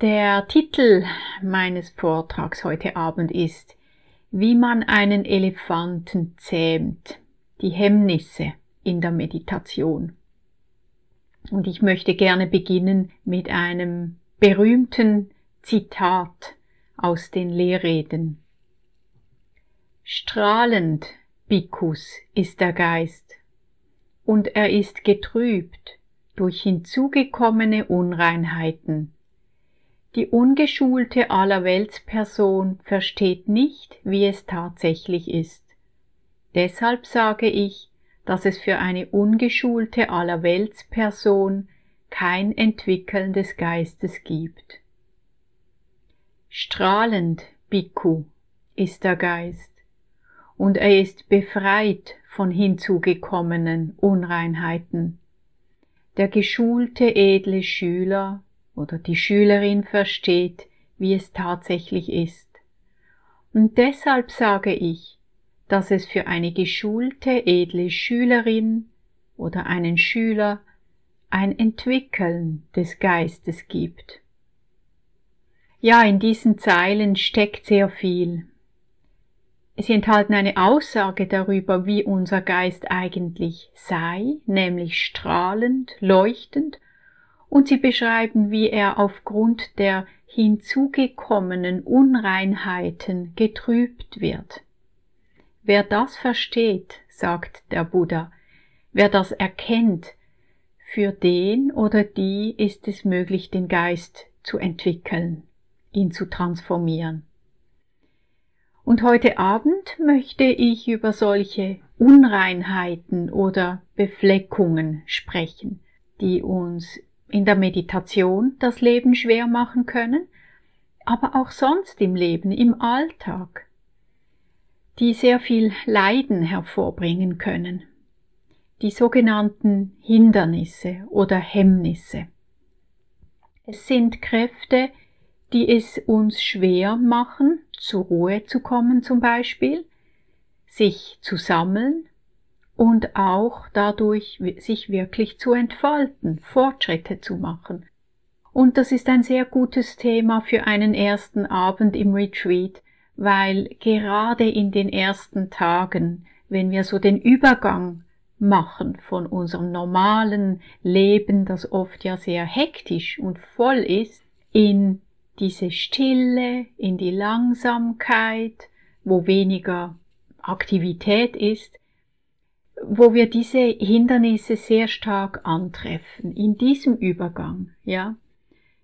Der Titel meines Vortrags heute Abend ist Wie man einen Elefanten zähmt, die Hemmnisse in der Meditation. Und ich möchte gerne beginnen mit einem berühmten Zitat aus den Lehrreden. Strahlend, Bickus, ist der Geist, und er ist getrübt durch hinzugekommene Unreinheiten die ungeschulte Allerweltsperson versteht nicht, wie es tatsächlich ist. Deshalb sage ich, dass es für eine ungeschulte Allerweltsperson kein Entwickeln des Geistes gibt. Strahlend, Bhikkhu, ist der Geist, und er ist befreit von hinzugekommenen Unreinheiten. Der geschulte edle Schüler oder die Schülerin versteht, wie es tatsächlich ist. Und deshalb sage ich, dass es für eine geschulte, edle Schülerin oder einen Schüler ein Entwickeln des Geistes gibt. Ja, in diesen Zeilen steckt sehr viel. Sie enthalten eine Aussage darüber, wie unser Geist eigentlich sei, nämlich strahlend, leuchtend und sie beschreiben, wie er aufgrund der hinzugekommenen Unreinheiten getrübt wird. Wer das versteht, sagt der Buddha, wer das erkennt, für den oder die ist es möglich, den Geist zu entwickeln, ihn zu transformieren. Und heute Abend möchte ich über solche Unreinheiten oder Befleckungen sprechen, die uns in der Meditation das Leben schwer machen können, aber auch sonst im Leben, im Alltag, die sehr viel Leiden hervorbringen können. Die sogenannten Hindernisse oder Hemmnisse. Es sind Kräfte, die es uns schwer machen, zur Ruhe zu kommen zum Beispiel, sich zu sammeln, und auch dadurch sich wirklich zu entfalten, Fortschritte zu machen. Und das ist ein sehr gutes Thema für einen ersten Abend im Retreat, weil gerade in den ersten Tagen, wenn wir so den Übergang machen von unserem normalen Leben, das oft ja sehr hektisch und voll ist, in diese Stille, in die Langsamkeit, wo weniger Aktivität ist, wo wir diese Hindernisse sehr stark antreffen, in diesem Übergang, ja.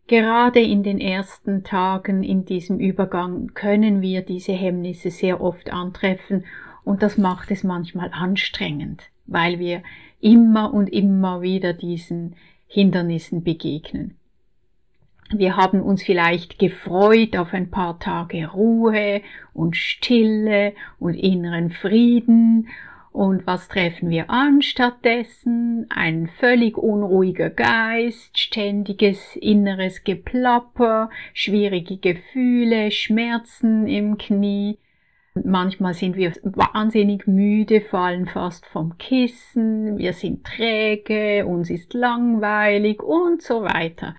Gerade in den ersten Tagen in diesem Übergang können wir diese Hemmnisse sehr oft antreffen und das macht es manchmal anstrengend, weil wir immer und immer wieder diesen Hindernissen begegnen. Wir haben uns vielleicht gefreut auf ein paar Tage Ruhe und Stille und inneren Frieden und was treffen wir an stattdessen? Ein völlig unruhiger Geist, ständiges inneres Geplapper, schwierige Gefühle, Schmerzen im Knie. Manchmal sind wir wahnsinnig müde, fallen fast vom Kissen, wir sind träge, uns ist langweilig und so weiter.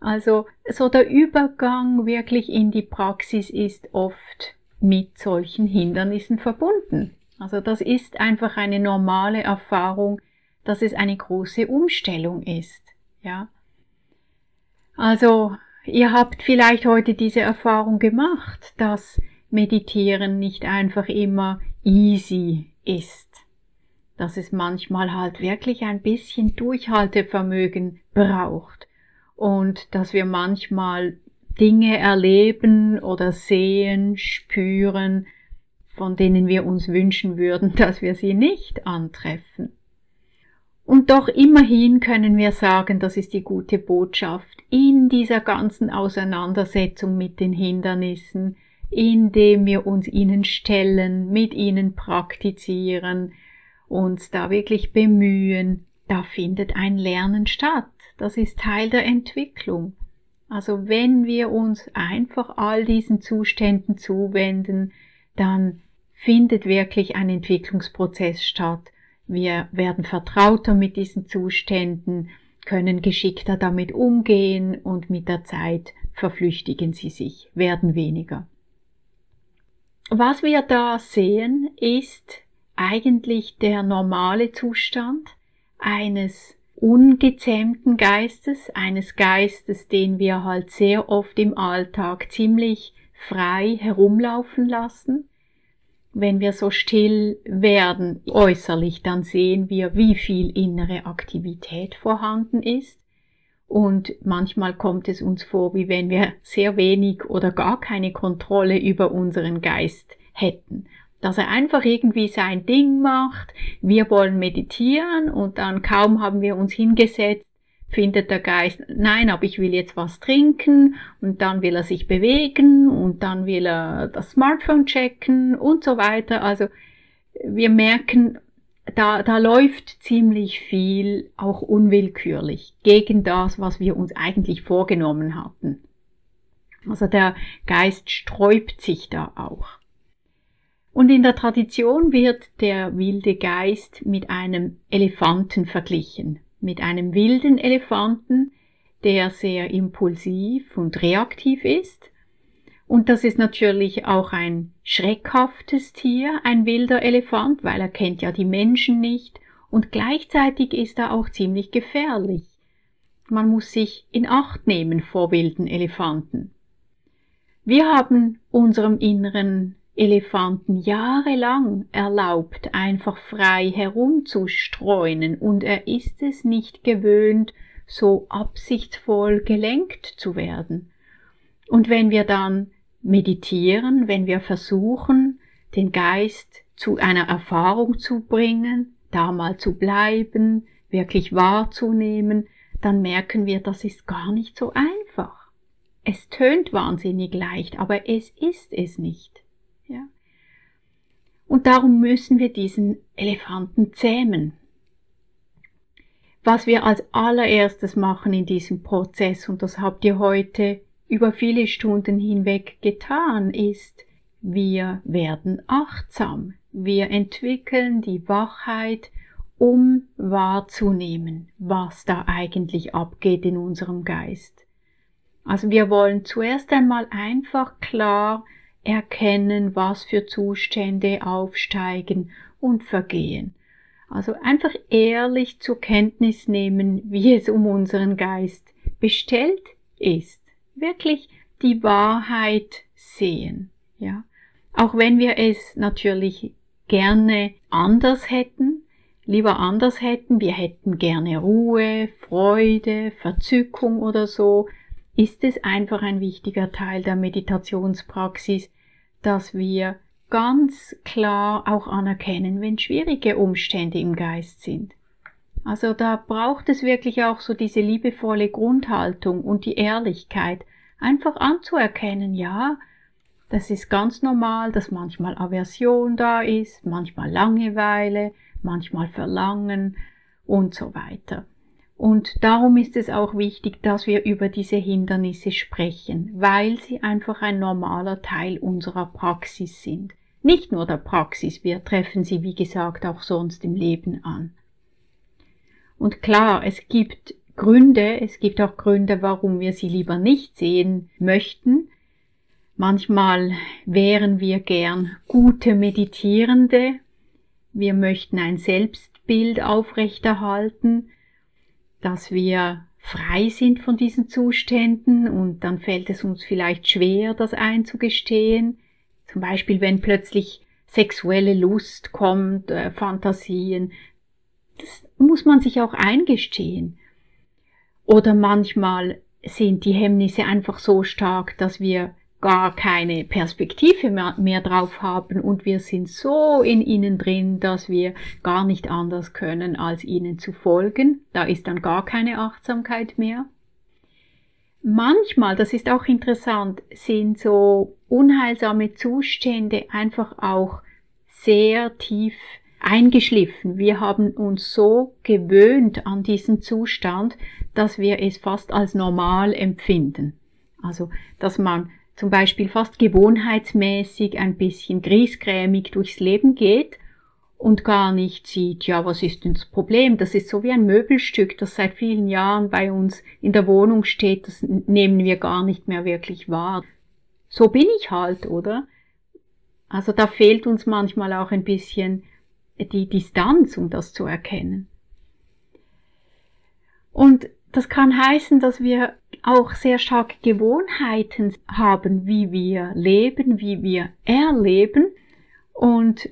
Also so der Übergang wirklich in die Praxis ist oft mit solchen Hindernissen verbunden. Also das ist einfach eine normale Erfahrung, dass es eine große Umstellung ist. Ja. Also ihr habt vielleicht heute diese Erfahrung gemacht, dass Meditieren nicht einfach immer easy ist, dass es manchmal halt wirklich ein bisschen Durchhaltevermögen braucht und dass wir manchmal Dinge erleben oder sehen, spüren, von denen wir uns wünschen würden, dass wir sie nicht antreffen. Und doch immerhin können wir sagen, das ist die gute Botschaft in dieser ganzen Auseinandersetzung mit den Hindernissen, indem wir uns ihnen stellen, mit ihnen praktizieren, uns da wirklich bemühen, da findet ein Lernen statt. Das ist Teil der Entwicklung. Also wenn wir uns einfach all diesen Zuständen zuwenden, dann findet wirklich ein Entwicklungsprozess statt. Wir werden vertrauter mit diesen Zuständen können geschickter damit umgehen und mit der Zeit verflüchtigen sie sich, werden weniger. Was wir da sehen, ist eigentlich der normale Zustand eines ungezähmten Geistes, eines Geistes, den wir halt sehr oft im Alltag ziemlich frei herumlaufen lassen. Wenn wir so still werden äußerlich, dann sehen wir, wie viel innere Aktivität vorhanden ist. Und manchmal kommt es uns vor, wie wenn wir sehr wenig oder gar keine Kontrolle über unseren Geist hätten. Dass er einfach irgendwie sein Ding macht. Wir wollen meditieren und dann kaum haben wir uns hingesetzt, findet der Geist, nein, aber ich will jetzt was trinken und dann will er sich bewegen und dann will er das Smartphone checken und so weiter. Also wir merken, da, da läuft ziemlich viel auch unwillkürlich gegen das, was wir uns eigentlich vorgenommen hatten. Also der Geist sträubt sich da auch. Und in der Tradition wird der wilde Geist mit einem Elefanten verglichen, mit einem wilden Elefanten, der sehr impulsiv und reaktiv ist und das ist natürlich auch ein schreckhaftes Tier, ein wilder Elefant, weil er kennt ja die Menschen nicht und gleichzeitig ist er auch ziemlich gefährlich. Man muss sich in Acht nehmen vor wilden Elefanten. Wir haben unserem inneren Elefanten jahrelang erlaubt, einfach frei herumzustreunen, und er ist es nicht gewöhnt, so absichtsvoll gelenkt zu werden. Und wenn wir dann meditieren, wenn wir versuchen, den Geist zu einer Erfahrung zu bringen, da mal zu bleiben, wirklich wahrzunehmen, dann merken wir, das ist gar nicht so einfach. Es tönt wahnsinnig leicht, aber es ist es nicht. Und darum müssen wir diesen Elefanten zähmen. Was wir als allererstes machen in diesem Prozess, und das habt ihr heute über viele Stunden hinweg getan ist, wir werden achtsam, wir entwickeln die Wachheit, um wahrzunehmen, was da eigentlich abgeht in unserem Geist. Also wir wollen zuerst einmal einfach klar erkennen, was für Zustände aufsteigen und vergehen. Also einfach ehrlich zur Kenntnis nehmen, wie es um unseren Geist bestellt ist wirklich die Wahrheit sehen, ja. Auch wenn wir es natürlich gerne anders hätten, lieber anders hätten, wir hätten gerne Ruhe, Freude, Verzückung oder so, ist es einfach ein wichtiger Teil der Meditationspraxis, dass wir ganz klar auch anerkennen, wenn schwierige Umstände im Geist sind. Also da braucht es wirklich auch so diese liebevolle Grundhaltung und die Ehrlichkeit, einfach anzuerkennen, ja, das ist ganz normal, dass manchmal Aversion da ist, manchmal Langeweile, manchmal Verlangen und so weiter. Und darum ist es auch wichtig, dass wir über diese Hindernisse sprechen, weil sie einfach ein normaler Teil unserer Praxis sind. Nicht nur der Praxis, wir treffen sie, wie gesagt, auch sonst im Leben an. Und klar, es gibt Gründe, es gibt auch Gründe, warum wir sie lieber nicht sehen möchten. Manchmal wären wir gern gute Meditierende. Wir möchten ein Selbstbild aufrechterhalten, dass wir frei sind von diesen Zuständen und dann fällt es uns vielleicht schwer, das einzugestehen. Zum Beispiel, wenn plötzlich sexuelle Lust kommt, äh, Fantasien, das muss man sich auch eingestehen. Oder manchmal sind die Hemmnisse einfach so stark, dass wir gar keine Perspektive mehr, mehr, drauf haben und wir sind so in ihnen drin, dass wir gar nicht anders können, als ihnen zu folgen. Da ist dann gar keine Achtsamkeit mehr. Manchmal, das ist auch interessant, sind so unheilsame Zustände einfach auch sehr tief eingeschliffen. Wir haben uns so gewöhnt an diesen Zustand, dass wir es fast als normal empfinden. Also, dass man zum Beispiel fast gewohnheitsmäßig ein bisschen griesgrämig durchs Leben geht und gar nicht sieht, ja, was ist denn das Problem? Das ist so wie ein Möbelstück, das seit vielen Jahren bei uns in der Wohnung steht, das nehmen wir gar nicht mehr wirklich wahr. So bin ich halt, oder? Also da fehlt uns manchmal auch ein bisschen die Distanz, um das zu erkennen. Und das kann heißen, dass wir auch sehr stark Gewohnheiten haben, wie wir leben, wie wir erleben und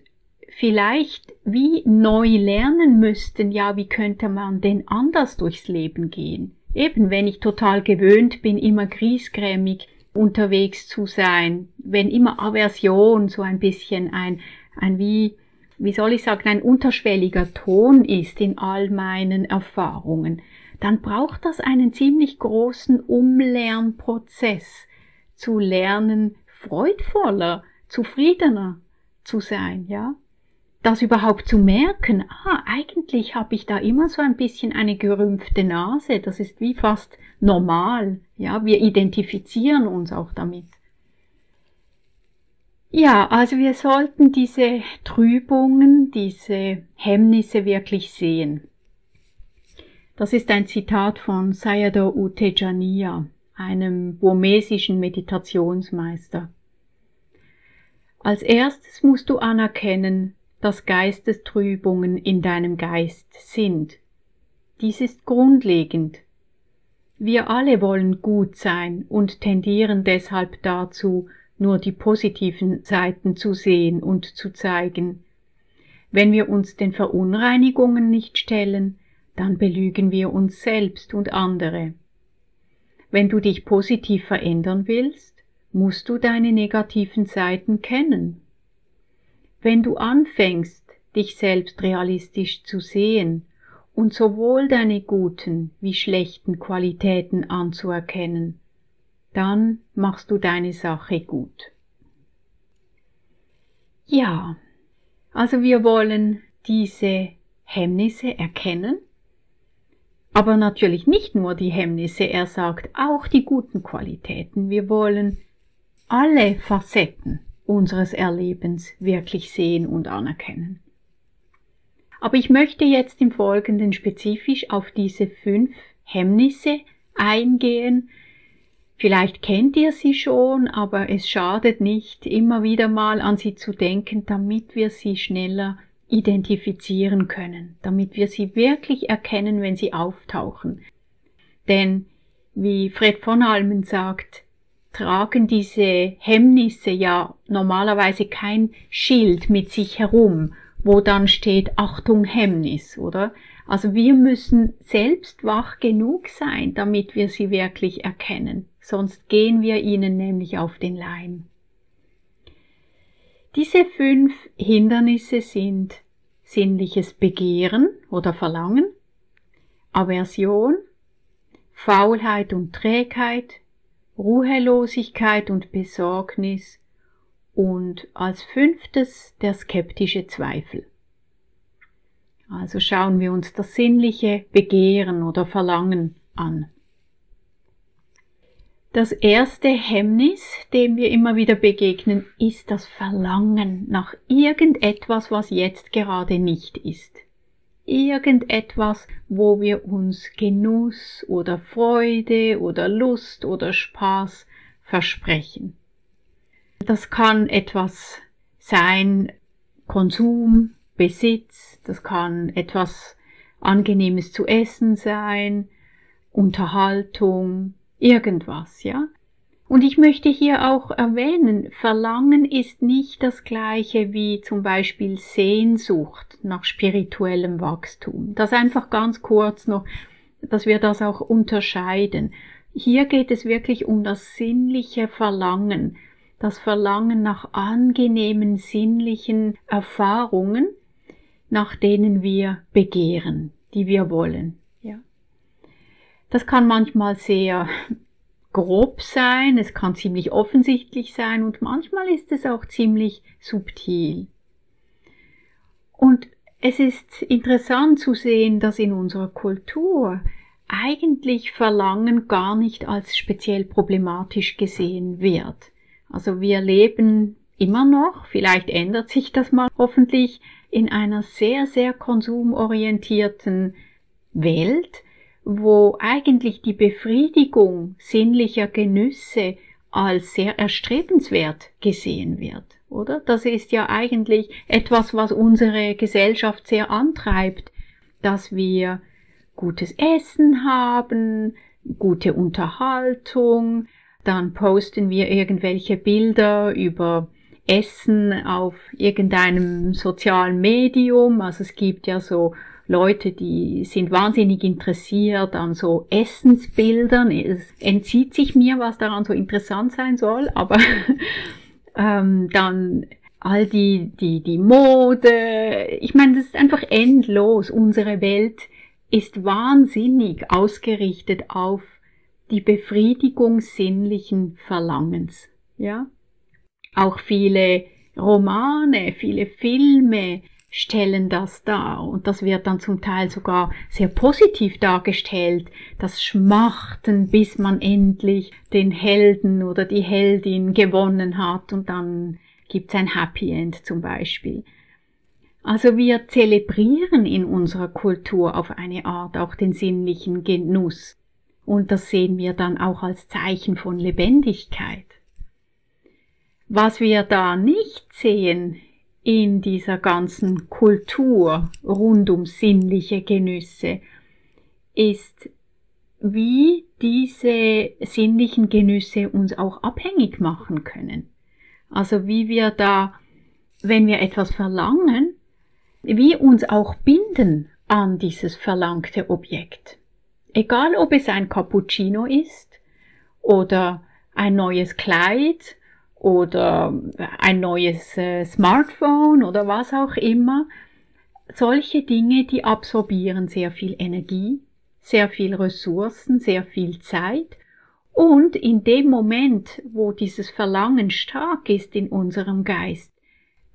vielleicht wie neu lernen müssten, ja, wie könnte man denn anders durchs Leben gehen? Eben, wenn ich total gewöhnt bin, immer griesgrämig unterwegs zu sein, wenn immer Aversion so ein bisschen ein, ein wie, wie soll ich sagen, ein unterschwelliger Ton ist in all meinen Erfahrungen, dann braucht das einen ziemlich großen Umlernprozess, zu lernen, freudvoller, zufriedener zu sein, ja? Das überhaupt zu merken, ah, eigentlich habe ich da immer so ein bisschen eine gerümpfte Nase, das ist wie fast normal, ja, wir identifizieren uns auch damit. Ja, also wir sollten diese Trübungen, diese Hemmnisse wirklich sehen. Das ist ein Zitat von Sayadaw U Tejaniya, einem burmesischen Meditationsmeister. Als erstes musst du anerkennen, dass Geistestrübungen in deinem Geist sind. Dies ist grundlegend. Wir alle wollen gut sein und tendieren deshalb dazu, nur die positiven Seiten zu sehen und zu zeigen. Wenn wir uns den Verunreinigungen nicht stellen, dann belügen wir uns selbst und andere. Wenn du dich positiv verändern willst, musst du deine negativen Seiten kennen. Wenn du anfängst, dich selbst realistisch zu sehen und sowohl deine guten wie schlechten Qualitäten anzuerkennen, dann machst du deine Sache gut. Ja, also wir wollen diese Hemmnisse erkennen aber natürlich nicht nur die Hemmnisse, er sagt auch die guten Qualitäten. Wir wollen alle Facetten unseres Erlebens wirklich sehen und anerkennen. Aber ich möchte jetzt im Folgenden spezifisch auf diese fünf Hemmnisse eingehen. Vielleicht kennt ihr sie schon, aber es schadet nicht, immer wieder mal an sie zu denken, damit wir sie schneller identifizieren können, damit wir sie wirklich erkennen, wenn sie auftauchen. Denn, wie Fred von Halmen sagt, tragen diese Hemmnisse ja normalerweise kein Schild mit sich herum, wo dann steht Achtung Hemmnis, oder? Also wir müssen selbst wach genug sein, damit wir sie wirklich erkennen, sonst gehen wir ihnen nämlich auf den Leim. Diese fünf Hindernisse sind sinnliches Begehren oder Verlangen, Aversion, Faulheit und Trägheit, Ruhelosigkeit und Besorgnis und als fünftes der skeptische Zweifel. Also schauen wir uns das sinnliche Begehren oder Verlangen an. Das erste Hemmnis, dem wir immer wieder begegnen, ist das Verlangen nach irgendetwas, was jetzt gerade nicht ist. Irgendetwas, wo wir uns Genuss oder Freude oder Lust oder Spaß versprechen. Das kann etwas sein, Konsum, Besitz, das kann etwas Angenehmes zu essen sein, Unterhaltung, irgendwas, ja? Und ich möchte hier auch erwähnen, Verlangen ist nicht das gleiche wie zum Beispiel Sehnsucht nach spirituellem Wachstum. Das einfach ganz kurz noch, dass wir das auch unterscheiden. Hier geht es wirklich um das sinnliche Verlangen, das Verlangen nach angenehmen sinnlichen Erfahrungen, nach denen wir begehren, die wir wollen. Das kann manchmal sehr grob sein, es kann ziemlich offensichtlich sein und manchmal ist es auch ziemlich subtil. Und es ist interessant zu sehen, dass in unserer Kultur eigentlich Verlangen gar nicht als speziell problematisch gesehen wird. Also wir leben immer noch, vielleicht ändert sich das mal hoffentlich, in einer sehr, sehr konsumorientierten Welt, wo eigentlich die Befriedigung sinnlicher Genüsse als sehr erstrebenswert gesehen wird, oder? Das ist ja eigentlich etwas, was unsere Gesellschaft sehr antreibt, dass wir gutes Essen haben, gute Unterhaltung, dann posten wir irgendwelche Bilder über Essen auf irgendeinem sozialen Medium. Also es gibt ja so Leute, die sind wahnsinnig interessiert an so Essensbildern. Es entzieht sich mir, was daran so interessant sein soll, aber ähm, dann all die, die, die Mode. Ich meine, das ist einfach endlos. Unsere Welt ist wahnsinnig ausgerichtet auf die Befriedigung sinnlichen Verlangens. Ja? Auch viele Romane, viele Filme stellen das dar und das wird dann zum Teil sogar sehr positiv dargestellt, das Schmachten, bis man endlich den Helden oder die Heldin gewonnen hat und dann gibt's ein Happy End zum Beispiel. Also wir zelebrieren in unserer Kultur auf eine Art auch den sinnlichen Genuss. Und das sehen wir dann auch als Zeichen von Lebendigkeit. Was wir da nicht sehen in dieser ganzen Kultur rund um sinnliche Genüsse, ist, wie diese sinnlichen Genüsse uns auch abhängig machen können. Also wie wir da, wenn wir etwas verlangen, wie uns auch binden an dieses verlangte Objekt. Egal ob es ein Cappuccino ist oder ein neues Kleid oder ein neues äh, Smartphone oder was auch immer. Solche Dinge, die absorbieren sehr viel Energie, sehr viel Ressourcen, sehr viel Zeit und in dem Moment, wo dieses Verlangen stark ist in unserem Geist,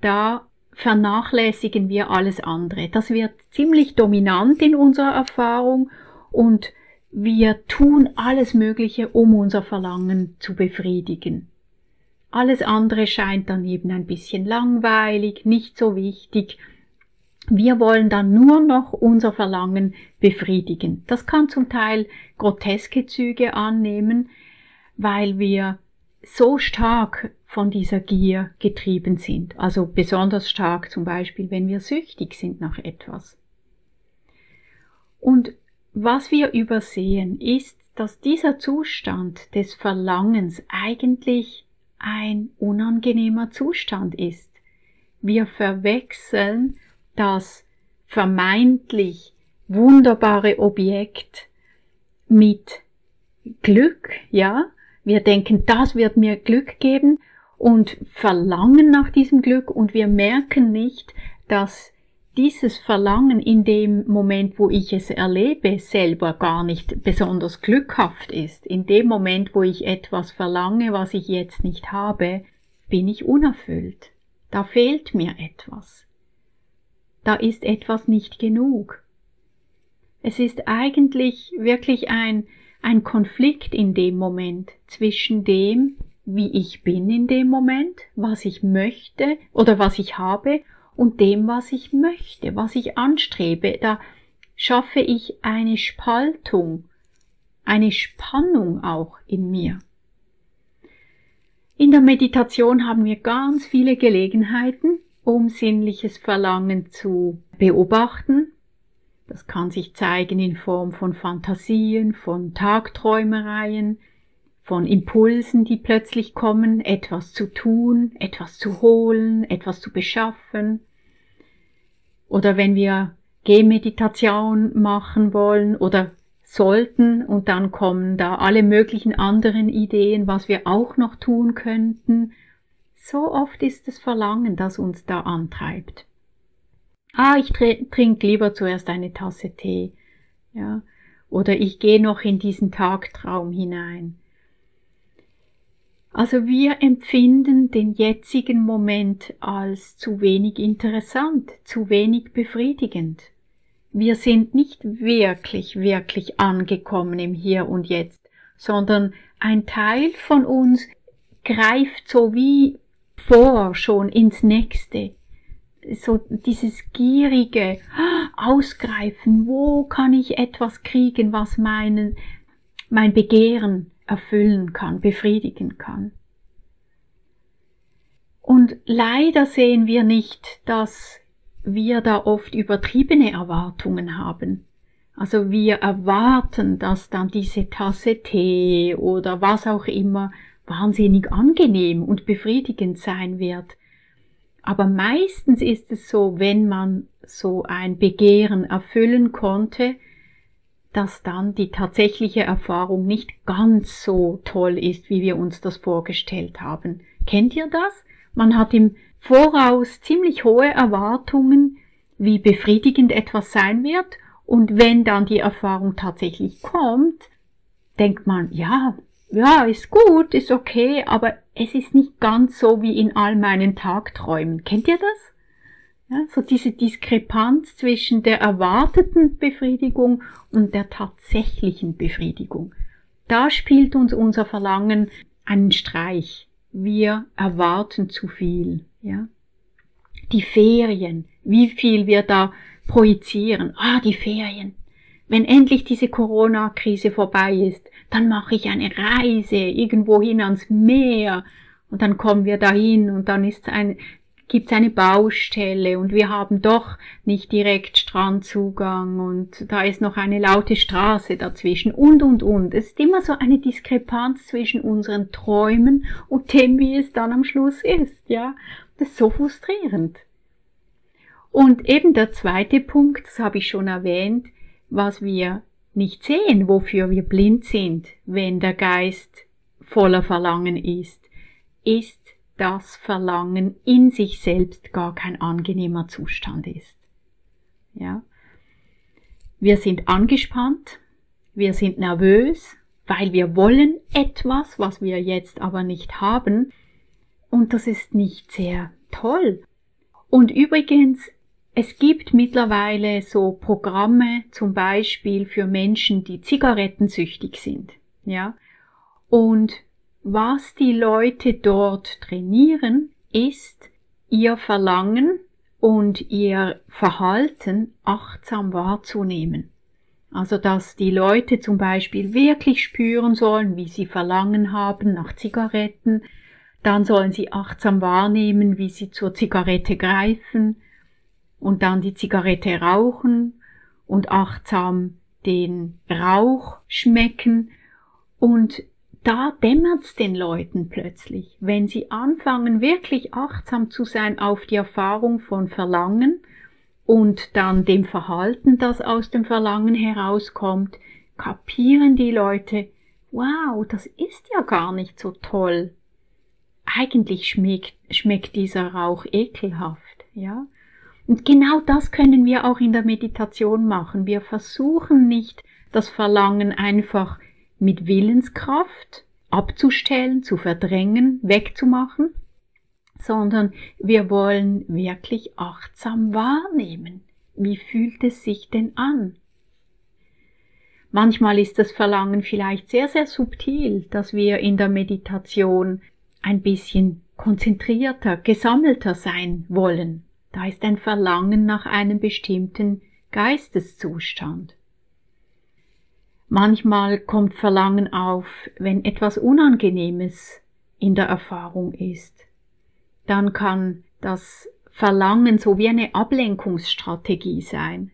da vernachlässigen wir alles andere. Das wird ziemlich dominant in unserer Erfahrung und wir tun alles Mögliche, um unser Verlangen zu befriedigen. Alles andere scheint dann eben ein bisschen langweilig, nicht so wichtig. Wir wollen dann nur noch unser Verlangen befriedigen. Das kann zum Teil groteske Züge annehmen, weil wir so stark von dieser Gier getrieben sind. Also besonders stark zum Beispiel, wenn wir süchtig sind nach etwas. Und was wir übersehen ist, dass dieser Zustand des Verlangens eigentlich ein unangenehmer Zustand ist. Wir verwechseln das vermeintlich wunderbare Objekt mit Glück, ja? Wir denken, das wird mir Glück geben und verlangen nach diesem Glück und wir merken nicht, dass dieses Verlangen in dem Moment, wo ich es erlebe, selber gar nicht besonders glückhaft ist. In dem Moment, wo ich etwas verlange, was ich jetzt nicht habe, bin ich unerfüllt. Da fehlt mir etwas. Da ist etwas nicht genug. Es ist eigentlich wirklich ein, ein Konflikt in dem Moment zwischen dem, wie ich bin in dem Moment, was ich möchte oder was ich habe und dem, was ich möchte, was ich anstrebe. Da schaffe ich eine Spaltung, eine Spannung auch in mir. In der Meditation haben wir ganz viele Gelegenheiten, um sinnliches Verlangen zu beobachten. Das kann sich zeigen in Form von Fantasien, von Tagträumereien, von Impulsen, die plötzlich kommen, etwas zu tun, etwas zu holen, etwas zu beschaffen. Oder wenn wir Gehmeditation machen wollen oder sollten und dann kommen da alle möglichen anderen Ideen, was wir auch noch tun könnten. So oft ist es Verlangen, das uns da antreibt. Ah, ich trinke lieber zuerst eine Tasse Tee. Ja. Oder ich gehe noch in diesen Tagtraum hinein. Also wir empfinden den jetzigen Moment als zu wenig interessant, zu wenig befriedigend. Wir sind nicht wirklich, wirklich angekommen im Hier und Jetzt, sondern ein Teil von uns greift so wie vor schon ins nächste. So dieses gierige Ausgreifen, wo kann ich etwas kriegen, was meinen, mein Begehren erfüllen kann, befriedigen kann. Und leider sehen wir nicht, dass wir da oft übertriebene Erwartungen haben. Also wir erwarten, dass dann diese Tasse Tee oder was auch immer wahnsinnig angenehm und befriedigend sein wird. Aber meistens ist es so, wenn man so ein Begehren erfüllen konnte, dass dann die tatsächliche Erfahrung nicht ganz so toll ist, wie wir uns das vorgestellt haben. Kennt ihr das? Man hat im Voraus ziemlich hohe Erwartungen, wie befriedigend etwas sein wird, und wenn dann die Erfahrung tatsächlich kommt, denkt man, ja, ja, ist gut, ist okay, aber es ist nicht ganz so wie in all meinen Tagträumen. Kennt ihr das? Ja, so diese Diskrepanz zwischen der erwarteten Befriedigung und der tatsächlichen Befriedigung. Da spielt uns unser Verlangen einen Streich. Wir erwarten zu viel, ja. Die Ferien, wie viel wir da projizieren. Ah, die Ferien. Wenn endlich diese Corona-Krise vorbei ist, dann mache ich eine Reise irgendwo hin ans Meer und dann kommen wir dahin und dann ist ein, gibt's eine Baustelle und wir haben doch nicht direkt Strandzugang und da ist noch eine laute Straße dazwischen und und und. Es ist immer so eine Diskrepanz zwischen unseren Träumen und dem, wie es dann am Schluss ist, ja. Das ist so frustrierend. Und eben der zweite Punkt, das habe ich schon erwähnt, was wir nicht sehen, wofür wir blind sind, wenn der Geist voller Verlangen ist, ist das Verlangen in sich selbst gar kein angenehmer Zustand ist. Ja? Wir sind angespannt, wir sind nervös, weil wir wollen etwas, was wir jetzt aber nicht haben, und das ist nicht sehr toll. Und übrigens, es gibt mittlerweile so Programme, zum Beispiel für Menschen, die zigarettensüchtig sind, ja. Und was die Leute dort trainieren, ist ihr Verlangen und ihr Verhalten achtsam wahrzunehmen. Also dass die Leute zum Beispiel wirklich spüren sollen, wie sie Verlangen haben nach Zigaretten, dann sollen sie achtsam wahrnehmen, wie sie zur Zigarette greifen, und dann die Zigarette rauchen und achtsam den Rauch schmecken und da dämmert's den Leuten plötzlich, wenn sie anfangen wirklich achtsam zu sein auf die Erfahrung von Verlangen und dann dem Verhalten, das aus dem Verlangen herauskommt, kapieren die Leute, wow, das ist ja gar nicht so toll. Eigentlich schmeckt, schmeckt dieser Rauch ekelhaft, ja. Und genau das können wir auch in der Meditation machen. Wir versuchen nicht, das Verlangen einfach mit Willenskraft abzustellen, zu verdrängen, wegzumachen, sondern wir wollen wirklich achtsam wahrnehmen. Wie fühlt es sich denn an? Manchmal ist das Verlangen vielleicht sehr, sehr subtil, dass wir in der Meditation ein bisschen konzentrierter, gesammelter sein wollen. Da ist ein Verlangen nach einem bestimmten Geisteszustand. Manchmal kommt Verlangen auf, wenn etwas Unangenehmes in der Erfahrung ist. Dann kann das Verlangen so wie eine Ablenkungsstrategie sein.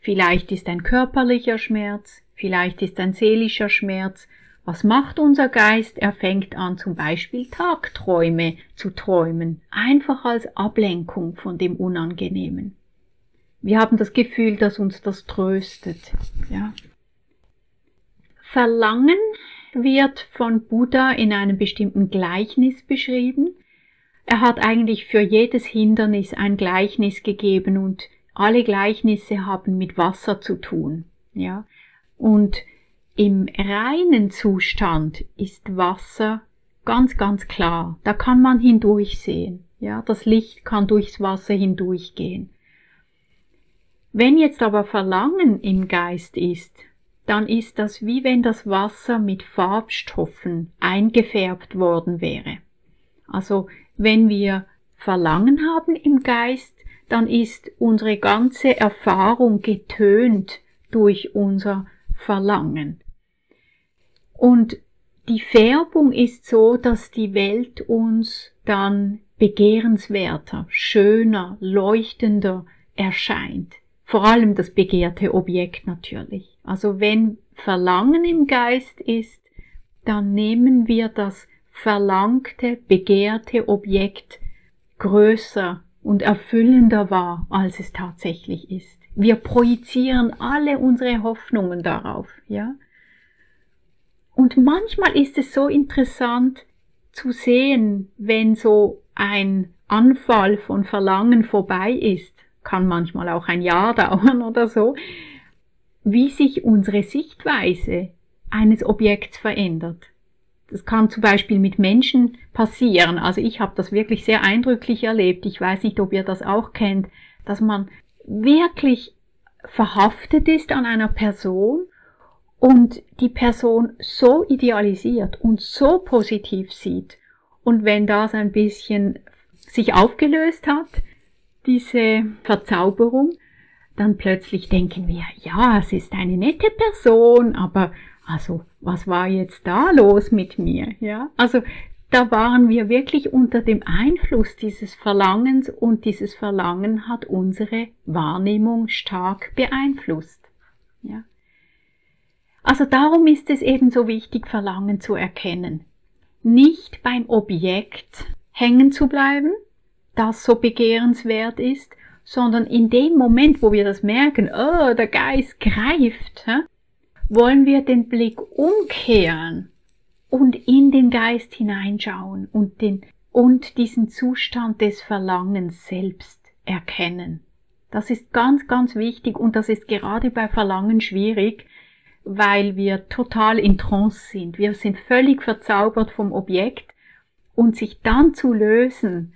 Vielleicht ist ein körperlicher Schmerz, vielleicht ist ein seelischer Schmerz, was macht unser Geist? Er fängt an, zum Beispiel Tagträume zu träumen, einfach als Ablenkung von dem Unangenehmen. Wir haben das Gefühl, dass uns das tröstet. Ja. Verlangen wird von Buddha in einem bestimmten Gleichnis beschrieben. Er hat eigentlich für jedes Hindernis ein Gleichnis gegeben und alle Gleichnisse haben mit Wasser zu tun. Ja. Und im reinen Zustand ist Wasser ganz, ganz klar. Da kann man hindurchsehen. Ja, das Licht kann durchs Wasser hindurchgehen. Wenn jetzt aber Verlangen im Geist ist, dann ist das wie wenn das Wasser mit Farbstoffen eingefärbt worden wäre. Also wenn wir Verlangen haben im Geist, dann ist unsere ganze Erfahrung getönt durch unser Verlangen. Und die Färbung ist so, dass die Welt uns dann begehrenswerter, schöner, leuchtender erscheint. Vor allem das begehrte Objekt natürlich. Also wenn Verlangen im Geist ist, dann nehmen wir das verlangte, begehrte Objekt größer und erfüllender wahr, als es tatsächlich ist. Wir projizieren alle unsere Hoffnungen darauf, ja. Und manchmal ist es so interessant zu sehen, wenn so ein Anfall von Verlangen vorbei ist, kann manchmal auch ein Jahr dauern oder so, wie sich unsere Sichtweise eines Objekts verändert. Das kann zum Beispiel mit Menschen passieren. Also ich habe das wirklich sehr eindrücklich erlebt. Ich weiß nicht, ob ihr das auch kennt, dass man wirklich verhaftet ist an einer Person und die Person so idealisiert und so positiv sieht. Und wenn das ein bisschen sich aufgelöst hat, diese Verzauberung, dann plötzlich denken wir, ja, es ist eine nette Person, aber also, was war jetzt da los mit mir? Ja, also, da waren wir wirklich unter dem Einfluss dieses Verlangens und dieses Verlangen hat unsere Wahrnehmung stark beeinflusst. Ja. Also darum ist es eben so wichtig, Verlangen zu erkennen. Nicht beim Objekt hängen zu bleiben, das so begehrenswert ist, sondern in dem Moment, wo wir das merken, oh, der Geist greift, wollen wir den Blick umkehren und in den Geist hineinschauen und den und diesen Zustand des Verlangens selbst erkennen. Das ist ganz, ganz wichtig und das ist gerade bei Verlangen schwierig, weil wir total in Trance sind. Wir sind völlig verzaubert vom Objekt und sich dann zu lösen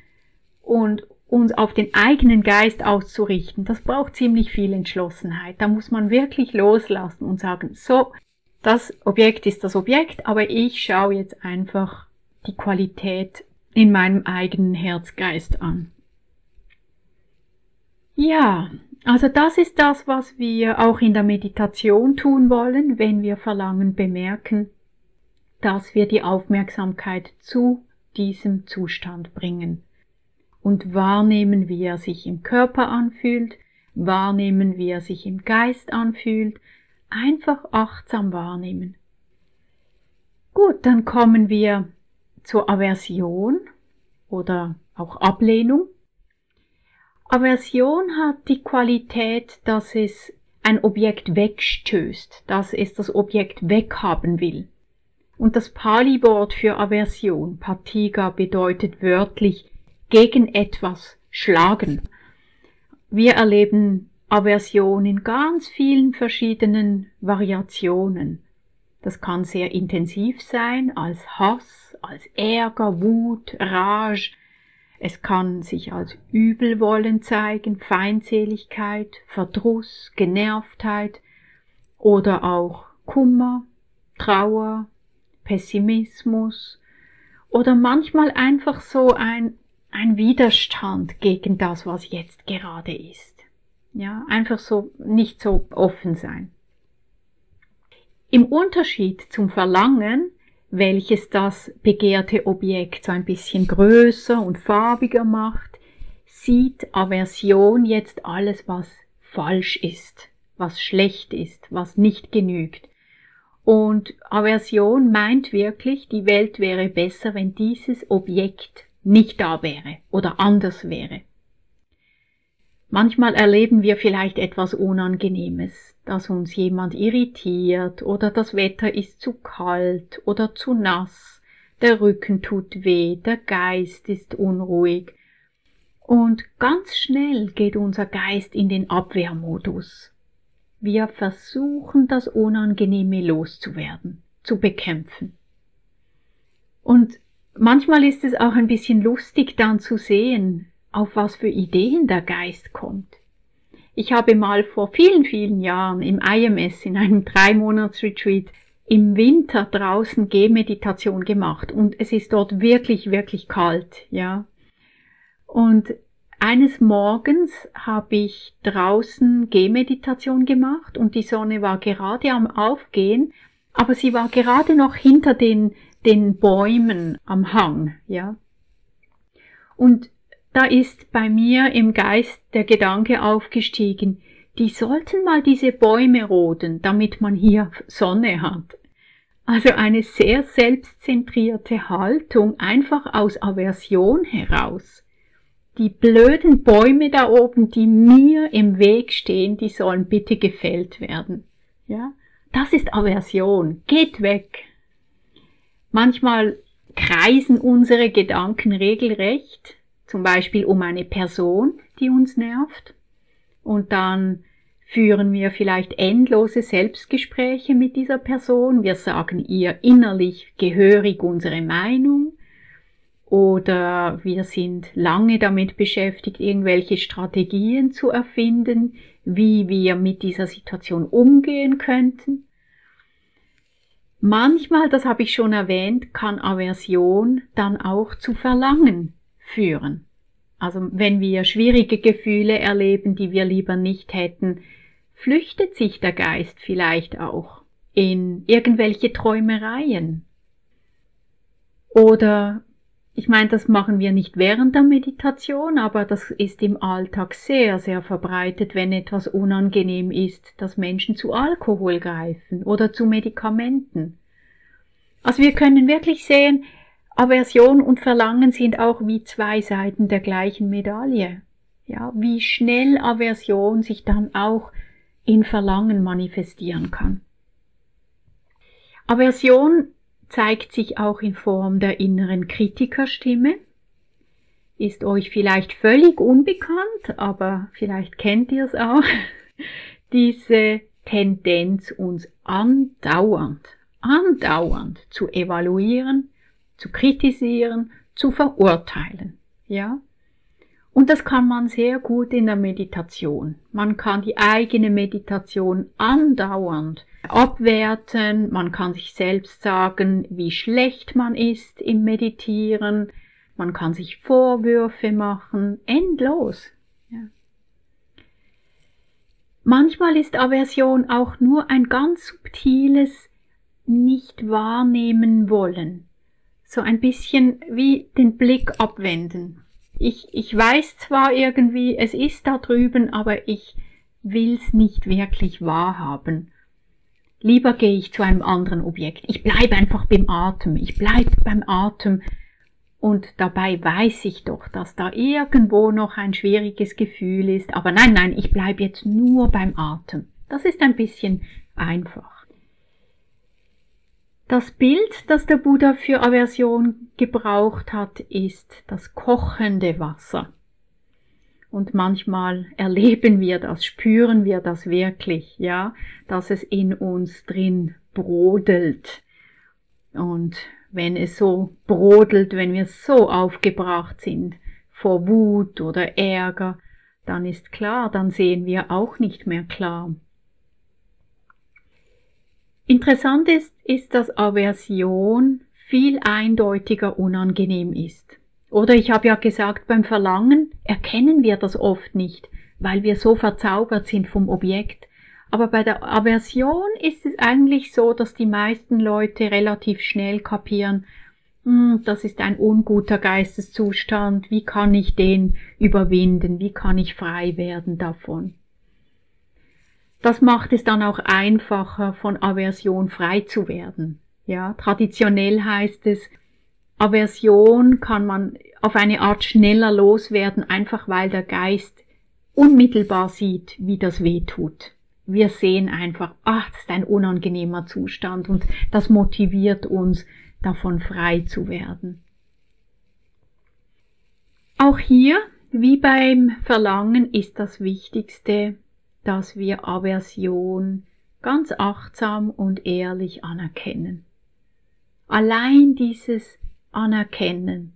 und uns auf den eigenen Geist auszurichten, das braucht ziemlich viel Entschlossenheit. Da muss man wirklich loslassen und sagen, so, das Objekt ist das Objekt, aber ich schaue jetzt einfach die Qualität in meinem eigenen Herzgeist an. Ja, also das ist das, was wir auch in der Meditation tun wollen, wenn wir Verlangen bemerken, dass wir die Aufmerksamkeit zu diesem Zustand bringen und wahrnehmen, wie er sich im Körper anfühlt, wahrnehmen, wie er sich im Geist anfühlt, einfach achtsam wahrnehmen. Gut, dann kommen wir zur Aversion oder auch Ablehnung. Aversion hat die Qualität, dass es ein Objekt wegstößt, dass es das Objekt weghaben will. Und das Pali-Wort für Aversion, Patiga, bedeutet wörtlich gegen etwas schlagen. Wir erleben Aversion in ganz vielen verschiedenen Variationen. Das kann sehr intensiv sein, als Hass, als Ärger, Wut, Rage. Es kann sich als Übelwollen zeigen, Feindseligkeit, Verdruss, Genervtheit oder auch Kummer, Trauer, Pessimismus oder manchmal einfach so ein ein Widerstand gegen das, was jetzt gerade ist. Ja, einfach so nicht so offen sein. Im Unterschied zum Verlangen, welches das begehrte Objekt so ein bisschen größer und farbiger macht, sieht Aversion jetzt alles, was falsch ist, was schlecht ist, was nicht genügt. Und Aversion meint wirklich, die Welt wäre besser, wenn dieses Objekt nicht da wäre oder anders wäre. Manchmal erleben wir vielleicht etwas Unangenehmes, dass uns jemand irritiert oder das Wetter ist zu kalt oder zu nass, der Rücken tut weh, der Geist ist unruhig und ganz schnell geht unser Geist in den Abwehrmodus. Wir versuchen das Unangenehme loszuwerden, zu bekämpfen. Und Manchmal ist es auch ein bisschen lustig dann zu sehen, auf was für Ideen der Geist kommt. Ich habe mal vor vielen, vielen Jahren im IMS in einem Drei-Monats-Retreat im Winter draußen Gehmeditation gemacht und es ist dort wirklich, wirklich kalt, ja. Und eines Morgens habe ich draußen Gehmeditation gemacht und die Sonne war gerade am Aufgehen, aber sie war gerade noch hinter den, den Bäumen am Hang, ja. Und da ist bei mir im Geist der Gedanke aufgestiegen, die sollten mal diese Bäume roden, damit man hier Sonne hat. Also eine sehr selbstzentrierte Haltung, einfach aus Aversion heraus die blöden Bäume da oben, die mir im Weg stehen, die sollen bitte gefällt werden. Ja, das ist Aversion. Geht weg. Manchmal kreisen unsere Gedanken regelrecht, zum Beispiel um eine Person, die uns nervt, und dann führen wir vielleicht endlose Selbstgespräche mit dieser Person, wir sagen ihr innerlich gehörig unsere Meinung, oder wir sind lange damit beschäftigt, irgendwelche Strategien zu erfinden, wie wir mit dieser Situation umgehen könnten. Manchmal, das habe ich schon erwähnt, kann Aversion dann auch zu Verlangen führen. Also wenn wir schwierige Gefühle erleben, die wir lieber nicht hätten, flüchtet sich der Geist vielleicht auch in irgendwelche Träumereien. Oder ich meine, das machen wir nicht während der Meditation, aber das ist im Alltag sehr, sehr verbreitet, wenn etwas unangenehm ist, dass Menschen zu Alkohol greifen oder zu Medikamenten. Also wir können wirklich sehen, Aversion und Verlangen sind auch wie zwei Seiten der gleichen Medaille. Ja, wie schnell Aversion sich dann auch in Verlangen manifestieren kann. Aversion zeigt sich auch in Form der inneren Kritikerstimme, ist euch vielleicht völlig unbekannt, aber vielleicht kennt ihr es auch, diese Tendenz uns andauernd, andauernd zu evaluieren, zu kritisieren, zu verurteilen, ja? Und das kann man sehr gut in der Meditation. Man kann die eigene Meditation andauernd abwerten, man kann sich selbst sagen, wie schlecht man ist im Meditieren, man kann sich Vorwürfe machen, endlos. Ja. Manchmal ist Aversion auch nur ein ganz subtiles nicht wahrnehmen wollen, so ein bisschen wie den Blick abwenden ich, ich weiß zwar irgendwie, es ist da drüben, aber ich will's nicht wirklich wahrhaben. Lieber gehe ich zu einem anderen Objekt. Ich bleibe einfach beim Atem. Ich bleibe beim Atem. Und dabei weiß ich doch, dass da irgendwo noch ein schwieriges Gefühl ist. Aber nein, nein, ich bleibe jetzt nur beim Atem. Das ist ein bisschen einfach. Das Bild, das der Buddha für Aversion gebraucht hat, ist das kochende Wasser. Und manchmal erleben wir das, spüren wir das wirklich, ja, dass es in uns drin brodelt. Und wenn es so brodelt, wenn wir so aufgebracht sind vor Wut oder Ärger, dann ist klar, dann sehen wir auch nicht mehr klar. Interessant ist, ist, dass Aversion viel eindeutiger unangenehm ist. Oder ich habe ja gesagt, beim Verlangen erkennen wir das oft nicht, weil wir so verzaubert sind vom Objekt. Aber bei der Aversion ist es eigentlich so, dass die meisten Leute relativ schnell kapieren, hm, das ist ein unguter Geisteszustand, wie kann ich den überwinden, wie kann ich frei werden davon. Das macht es dann auch einfacher, von Aversion frei zu werden. Ja, traditionell heißt es, Aversion kann man auf eine Art schneller loswerden, einfach weil der Geist unmittelbar sieht, wie das weh tut. Wir sehen einfach, ach, das ist ein unangenehmer Zustand und das motiviert uns, davon frei zu werden. Auch hier, wie beim Verlangen, ist das Wichtigste, dass wir Aversion ganz achtsam und ehrlich anerkennen. Allein dieses Anerkennen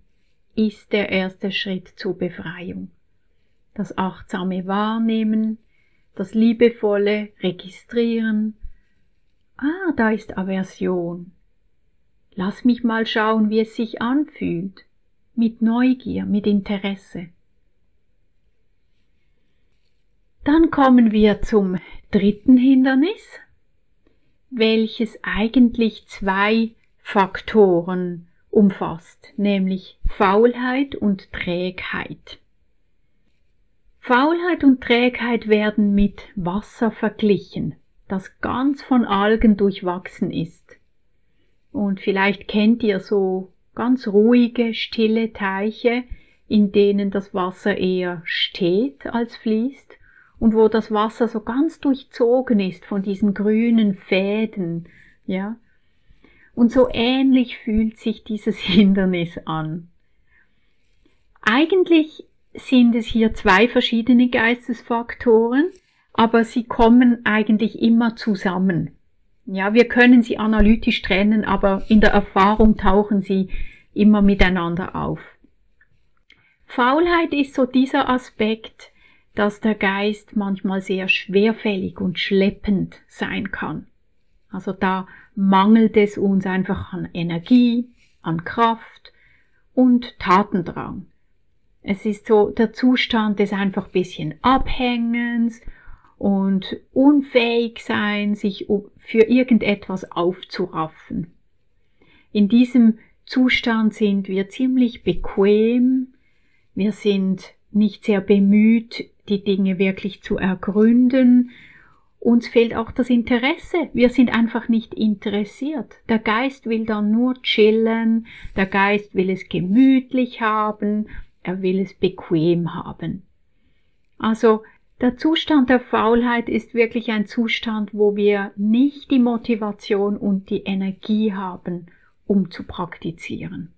ist der erste Schritt zur Befreiung. Das achtsame Wahrnehmen, das liebevolle Registrieren, Ah, da ist Aversion. Lass mich mal schauen, wie es sich anfühlt. Mit Neugier, mit Interesse. Dann kommen wir zum dritten Hindernis, welches eigentlich zwei Faktoren umfasst, nämlich Faulheit und Trägheit. Faulheit und Trägheit werden mit Wasser verglichen, das ganz von Algen durchwachsen ist. Und vielleicht kennt ihr so ganz ruhige, stille Teiche, in denen das Wasser eher steht als fließt und wo das Wasser so ganz durchzogen ist von diesen grünen Fäden, ja. Und so ähnlich fühlt sich dieses Hindernis an. Eigentlich sind es hier zwei verschiedene Geistesfaktoren, aber sie kommen eigentlich immer zusammen. Ja, wir können sie analytisch trennen, aber in der Erfahrung tauchen sie immer miteinander auf. Faulheit ist so dieser Aspekt, dass der Geist manchmal sehr schwerfällig und schleppend sein kann. Also da mangelt es uns einfach an Energie, an Kraft und Tatendrang. Es ist so der Zustand des einfach bisschen Abhängens und unfähig sein, sich für irgendetwas aufzuraffen. In diesem Zustand sind wir ziemlich bequem, wir sind nicht sehr bemüht, die Dinge wirklich zu ergründen, uns fehlt auch das Interesse. Wir sind einfach nicht interessiert. Der Geist will dann nur chillen, der Geist will es gemütlich haben, er will es bequem haben. Also der Zustand der Faulheit ist wirklich ein Zustand, wo wir nicht die Motivation und die Energie haben, um zu praktizieren.